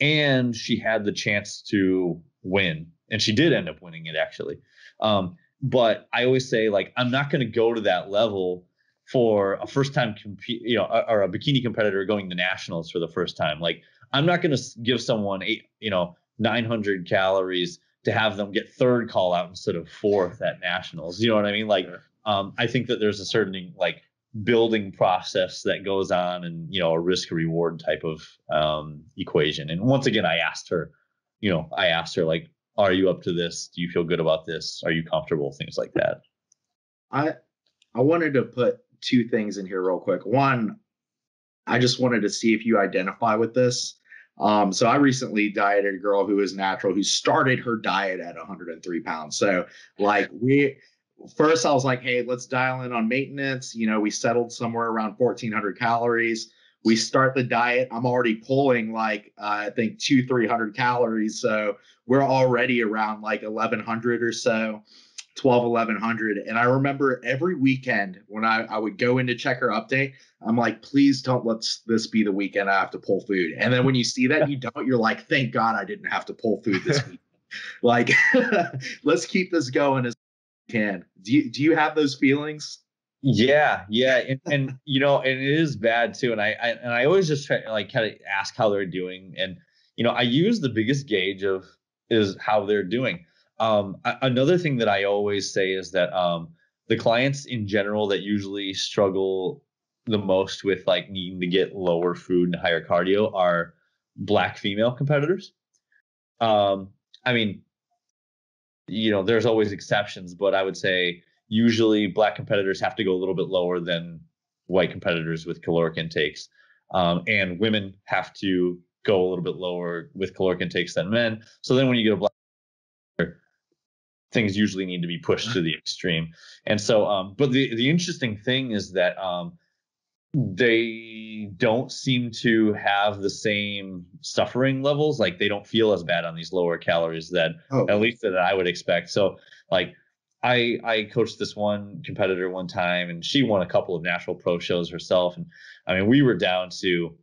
[SPEAKER 3] And she had the chance to win, and she did end up winning it actually. Um, but I always say like I'm not going to go to that level for a first time compete, you know, or a bikini competitor going to nationals for the first time. Like I'm not going to give someone eight, you know, 900 calories to have them get third call out instead of fourth at nationals. You know what I mean? Like, um, I think that there's a certain like building process that goes on and, you know, a risk reward type of um, equation. And once again, I asked her, you know, I asked her like, are you up to this? Do you feel good about this? Are you comfortable? Things like that.
[SPEAKER 4] I I wanted to put two things in here real quick. One, I just wanted to see if you identify with this. Um, so I recently dieted a girl who is natural who started her diet at 103 pounds. So like we first I was like, hey, let's dial in on maintenance. You know, we settled somewhere around 1400 calories. We start the diet. I'm already pulling like uh, I think two, 300 calories. So we're already around like 1100 or so. 12 1100 and i remember every weekend when I, I would go in to check her update i'm like please don't let this be the weekend i have to pull food and then when you see that you don't you're like thank god i didn't have to pull food this [laughs] week like [laughs] let's keep this going as can. Do you do you have those feelings?
[SPEAKER 3] Yeah yeah and, and you know and it is bad too and I, I and i always just try like kind of ask how they're doing and you know i use the biggest gauge of is how they're doing. Um, another thing that I always say is that um, the clients in general that usually struggle the most with like needing to get lower food and higher cardio are black female competitors. Um, I mean, you know, there's always exceptions, but I would say usually black competitors have to go a little bit lower than white competitors with caloric intakes. Um, and women have to go a little bit lower with caloric intakes than men. So then when you get a black things usually need to be pushed to the extreme. And so, um, but the the interesting thing is that um, they don't seem to have the same suffering levels. Like they don't feel as bad on these lower calories that oh. at least that I would expect. So like I I coached this one competitor one time and she won a couple of national pro shows herself. And I mean we were down to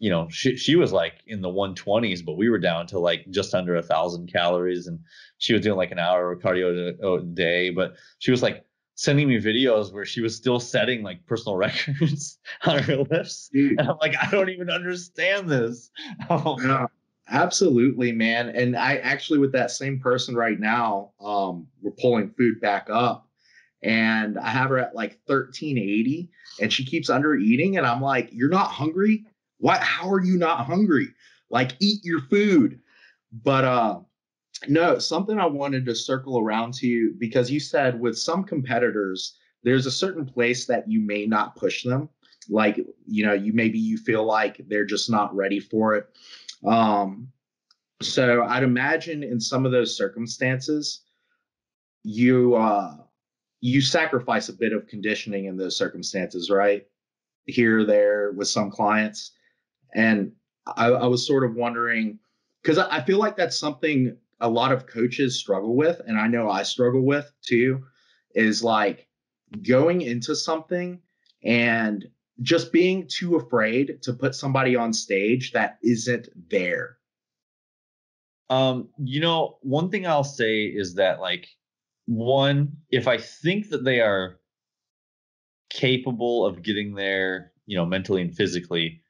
[SPEAKER 3] you know, she she was like in the 120s, but we were down to like just under a thousand calories, and she was doing like an hour of cardio a, day. But she was like sending me videos where she was still setting like personal [laughs] records on her lifts, and I'm like, I don't even understand this. [laughs]
[SPEAKER 4] Oh. absolutely, man. And I actually with that same person right now, um, we're pulling food back up. And I have her at like 1380 and she keeps under eating. And I'm like, You're not hungry? What? How are you not hungry? Like, eat your food. But uh, no, something I wanted to circle around to you because you said with some competitors, there's a certain place that you may not push them. Like, you know, you maybe you feel like they're just not ready for it. Um, so I'd imagine in some of those circumstances, you uh you sacrifice a bit of conditioning in those circumstances, right? Here, or there with some clients. And I, I was sort of wondering because I, I feel like that's something a lot of coaches struggle with, and I know I struggle with too, is like going into something and just being too afraid to put somebody on stage that isn't there.
[SPEAKER 3] Um, you know, one thing I'll say is that like one, if I think that they are capable of getting there, you know, mentally and physically,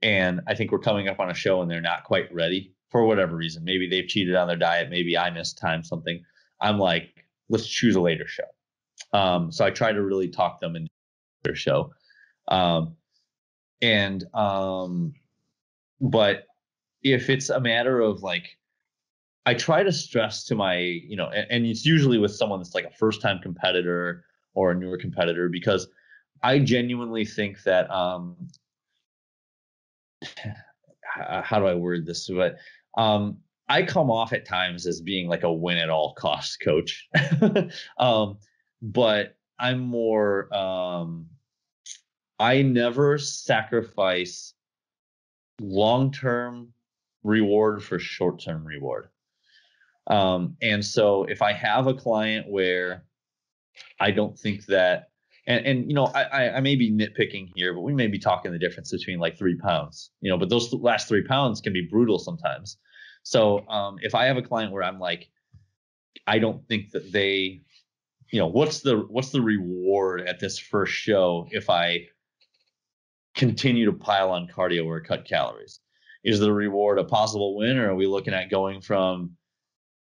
[SPEAKER 3] and I think we're coming up on a show and they're not quite ready for whatever reason. Maybe they've cheated on their diet. Maybe I missed time, something. I'm like, let's choose a later show. Um, so I try to really talk them into their show. Um, and, um, but if it's a matter of like, I try to stress to my, you know, and, and it's usually with someone that's like a first time competitor or a newer competitor because I genuinely think that um, [sighs] how do I word this? But um, I come off at times as being like a win at all costs coach. [laughs] um, but I'm more, um, I never sacrifice long term reward for short-term reward. Um, and so if I have a client where I don't think that and and you know I I may be nitpicking here, but we may be talking the difference between like three pounds, you know. But those last three pounds can be brutal sometimes. So um, if I have a client where I'm like, I don't think that they, you know, what's the what's the reward at this first show if I continue to pile on cardio or cut calories? Is the reward a possible win, or are we looking at going from,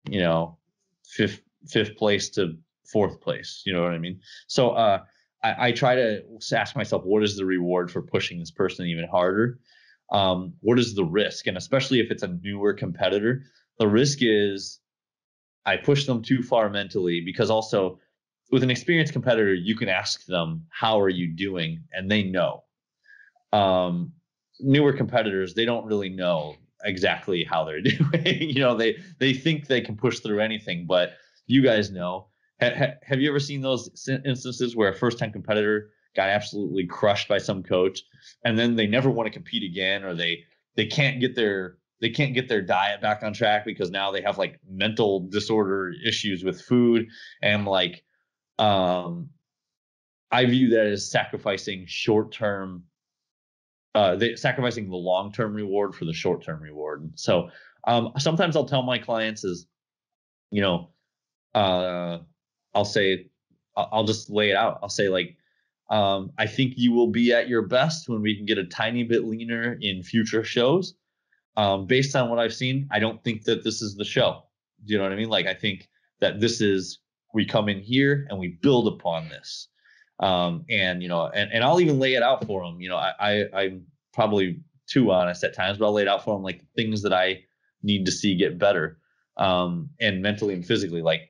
[SPEAKER 3] you know, fifth fifth place to fourth place? You know what I mean? So uh, I, I try to ask myself, what is the reward for pushing this person even harder? Um, what is the risk? And especially if it's a newer competitor, the risk is I push them too far mentally because also with an experienced competitor, you can ask them, how are you doing? And they know. Um, newer competitors, they don't really know exactly how they're [laughs] doing. you know, they they think they can push through anything, but you guys know ha, have you ever seen those instances where a first time competitor got absolutely crushed by some coach and then they never want to compete again or they they can't get their they can't get their diet back on track because now they have like mental disorder issues with food and like um i view that as sacrificing short term uh they sacrificing the long term reward for the short term reward. So um sometimes i'll tell my clients is you know uh I'll say, I'll just lay it out. I'll say like, um, I think you will be at your best when we can get a tiny bit leaner in future shows. Um, based on what I've seen, I don't think that this is the show. Do you know what I mean? Like, I think that this is we come in here and we build upon this. Um, and you know, and, and I'll even lay it out for them. You know, I, I I'm probably too honest at times, but I'll lay it out for them like things that I need to see get better, um, and mentally and physically. Like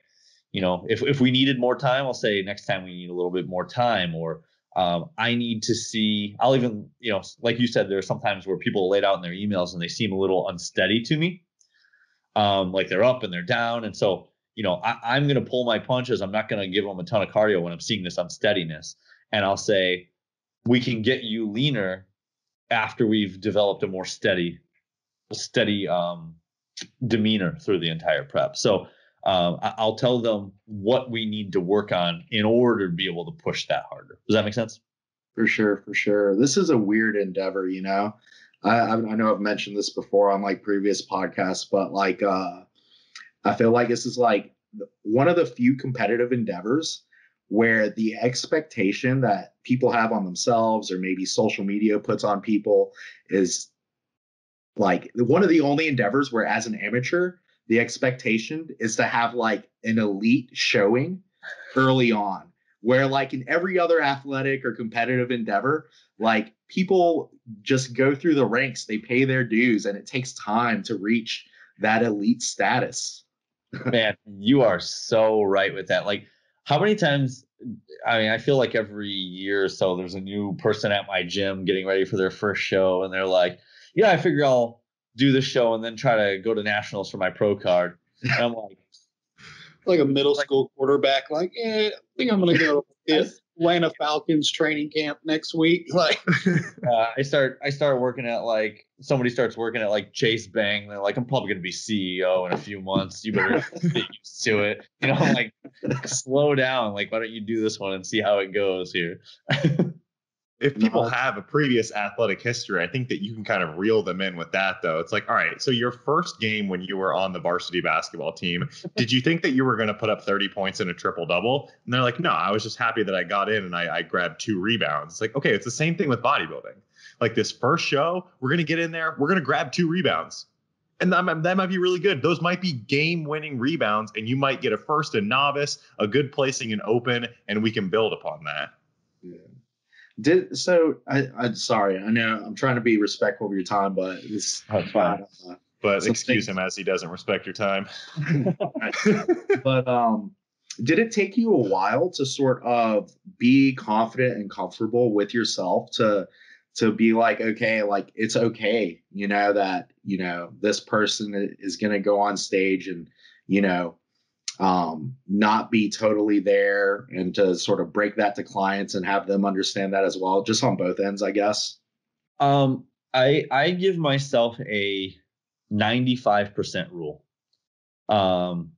[SPEAKER 3] you know, if, if we needed more time, I'll say next time we need a little bit more time or um, I need to see, I'll even, you know, like you said, there are sometimes where people lay it out in their emails and they seem a little unsteady to me. Um, like they're up and they're down. And so, you know, I, am going to pull my punches. I'm not going to give them a ton of cardio when I'm seeing this unsteadiness. And I'll say, we can get you leaner after we've developed a more steady, steady um, demeanor through the entire prep. So um, I'll tell them what we need to work on in order to be able to push that harder. Does that make sense?
[SPEAKER 4] For sure, for sure. This is a weird endeavor, you know. I, I know I've mentioned this before on like previous podcasts, but like uh, I feel like this is like one of the few competitive endeavors where the expectation that people have on themselves or maybe social media puts on people is like one of the only endeavors where as an amateur the expectation is to have like an elite showing early on where like in every other athletic or competitive endeavor like people just go through the ranks they pay their dues and it takes time to reach that elite status. [laughs]
[SPEAKER 3] Man you are so right with that like how many times i mean i feel like every year or so there's a new person at my gym getting ready for their first show and they're like yeah i figure i'll do the show and then try to go to nationals for my pro card. And I'm like,
[SPEAKER 5] like a middle like, school quarterback, like, yeah, I think I'm gonna go [laughs] to Atlanta Falcons training camp next week. [laughs] Like,
[SPEAKER 3] uh, I start, I start working at like somebody starts working at like Chase Bank. They're like, I'm probably gonna be CEO in a few months. You better [laughs] get used to it. You know, like, slow down. Like, why don't you do this one and see how it goes here?
[SPEAKER 2] If people no. have a previous athletic history, I think that you can kind of reel them in with that, though. It's like, all right, so your first game when you were on the varsity basketball team, [laughs] did you think that you were going to put up 30 points in a triple double? And they're like, no, I was just happy that I got in and I, I grabbed two rebounds. It's like, okay, it's the same thing with bodybuilding. Like this first show, we're going to get in there, we're going to grab two rebounds. And that, that might be really good. Those might be game winning rebounds, and you might get a first in novice, a good placing in open, and we can build upon that.
[SPEAKER 4] Yeah. Did so? I, I'm sorry. I know I'm trying to be respectful of your time, but it's
[SPEAKER 2] fine. Uh, but excuse him as he doesn't respect your time. [laughs]
[SPEAKER 4] but um, did it take you a while to sort of be confident and comfortable with yourself to to be like, okay, like it's okay, you know that you know this person is going to go on stage and you know um, not be totally there and to sort of break that to clients and have them understand that as well, just on both ends, I guess?
[SPEAKER 3] Um, I I give myself a 95% rule. Um,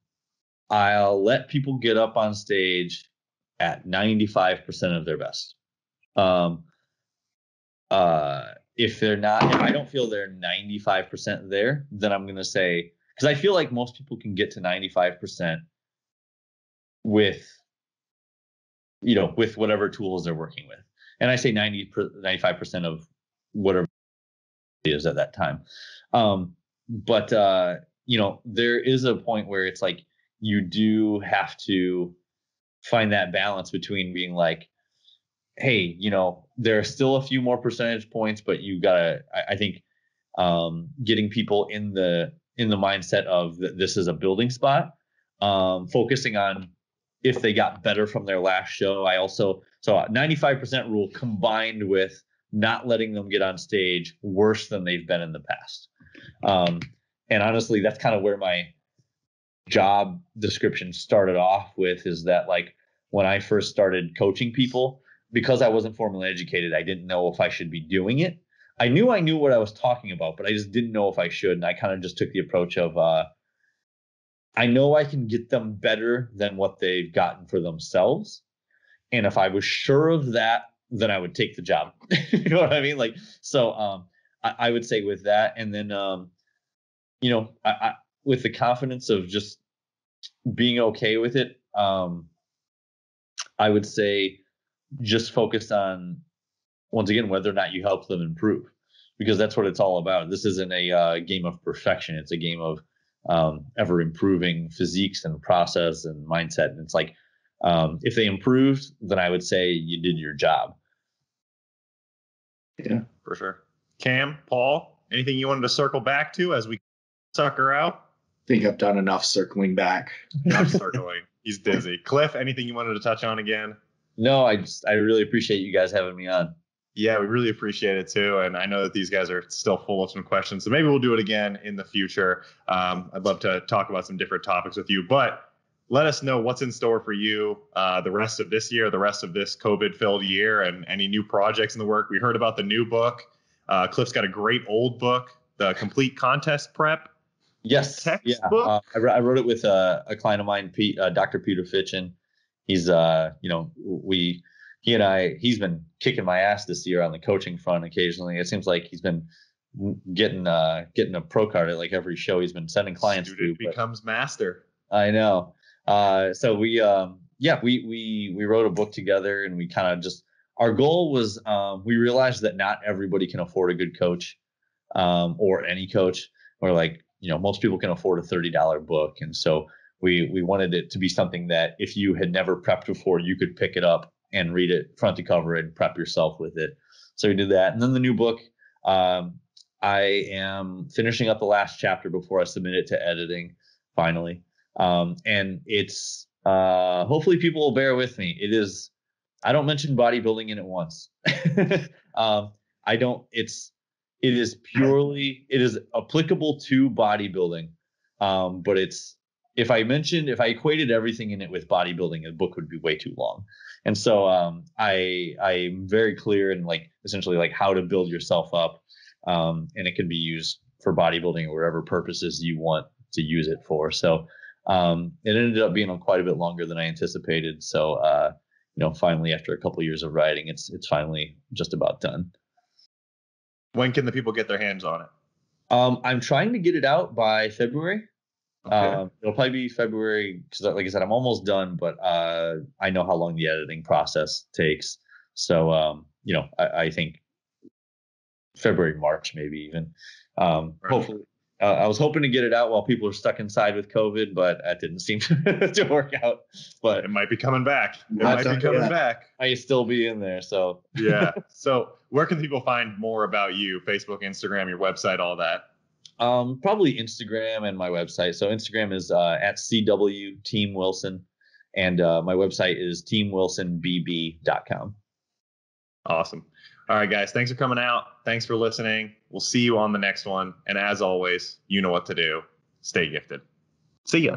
[SPEAKER 3] I'll let people get up on stage at 95% of their best. Um, uh, if they're not, if I don't feel they're 95% there, then I'm going to say, because I feel like most people can get to 95% with, you know, with whatever tools they're working with. And I say 90, 95% of whatever is at that time. Um, but, uh, you know, there is a point where it's like you do have to find that balance between being like, hey, you know, there are still a few more percentage points, but you gotta, I, I think, um, getting people in the in the mindset of th- this is a building spot, um, focusing on if they got better from their last show. I also so 95% rule combined with not letting them get on stage worse than they've been in the past. Um, and honestly, that's kind of where my job description started off with is that like when I first started coaching people, because I wasn't formally educated, I didn't know if I should be doing it. I knew I knew what I was talking about, but I just didn't know if I should. And I kind of just took the approach of uh, I know I can get them better than what they've gotten for themselves. And if I was sure of that, then I would take the job. [laughs] you know what I mean? Like, so um, I, I would say with that, and then um, you know, I, I, with the confidence of just being okay with it, um, I would say just focus on once again whether or not you help them improve because that's what it's all about. This isn't a uh, game of perfection; it's a game of um, ever improving physiques and process and mindset. And it's like um, if they improved, then I would say you did your job.
[SPEAKER 4] Yeah,
[SPEAKER 2] for sure. Cam, Paul, anything you wanted to circle back to as we sucker out?
[SPEAKER 4] I think I've done enough circling back.
[SPEAKER 2] Enough circling. He's dizzy. Cliff, anything you wanted to touch on again?
[SPEAKER 3] No, I just I really appreciate you guys having me on.
[SPEAKER 2] Yeah, we really appreciate it too. And I know that these guys are still full of some questions. So maybe we'll do it again in the future. Um, I'd love to talk about some different topics with you. But let us know what's in store for you uh, the rest of this year, the rest of this COVID filled year, and any new projects in the work. We heard about the new book. Uh, Cliff's got a great old book, The Complete Contest Prep.
[SPEAKER 3] Yes.
[SPEAKER 2] Textbook?
[SPEAKER 3] Yeah. Uh, I, I, wrote it with uh, a client of mine, Pete, uh, Dr. Peter Fitschen. He's, uh, you know, we, he and I, he's been kicking my ass this year on the coaching front occasionally. It seems like he's been getting, uh, getting a pro card at like every show he's been sending clients
[SPEAKER 2] Student
[SPEAKER 3] to.
[SPEAKER 2] becomes master.
[SPEAKER 3] I know. Uh, so we, um, yeah, we, we, we wrote a book together and we kind of just, our goal was, um, we realized that not everybody can afford a good coach, um, or any coach or like, you know, most people can afford a $30 book. And so we, we wanted it to be something that if you had never prepped before, you could pick it up and read it front to cover and prep yourself with it. So we did that. And then the new book, um, I am finishing up the last chapter before I submit it to editing finally. Um, and it's uh, hopefully people will bear with me. It is I don't mention bodybuilding in it once. [laughs] um, I don't. It's it is purely it is applicable to bodybuilding, um, but it's if I mentioned if I equated everything in it with bodybuilding, the book would be way too long. And so um, I I'm very clear in like essentially like how to build yourself up, um, and it can be used for bodybuilding or whatever purposes you want to use it for. So um, it ended up being quite a bit longer than I anticipated. So uh, you know, finally after a couple of years of writing, it's it's finally just about done.
[SPEAKER 2] When can the people get their hands on it?
[SPEAKER 3] Um, I'm trying to get it out by February.
[SPEAKER 2] Okay.
[SPEAKER 3] Um, it'll probably be February because, like I said, I'm almost done, but uh, I know how long the editing process takes. So, um, you know, I, I, think February, March, maybe even. Um,
[SPEAKER 2] Right.
[SPEAKER 3] Hopefully, uh, I was hoping to get it out while people are stuck inside with COVID, but that didn't seem [laughs] to work out. But
[SPEAKER 2] It might be coming back. It might be coming back.
[SPEAKER 3] I still be in there. So,
[SPEAKER 2] Yeah. [laughs] so where can people find more about you? Facebook, Instagram, your website, all that.
[SPEAKER 3] Um, probably Instagram and my website. So Instagram is uh, at CW Team Wilson, and uh, my website is teamwilsonbb.com.
[SPEAKER 2] Awesome. All right, guys. Thanks for coming out. Thanks for listening. We'll see you on the next one. And as always, you know what to do. Stay gifted. See ya.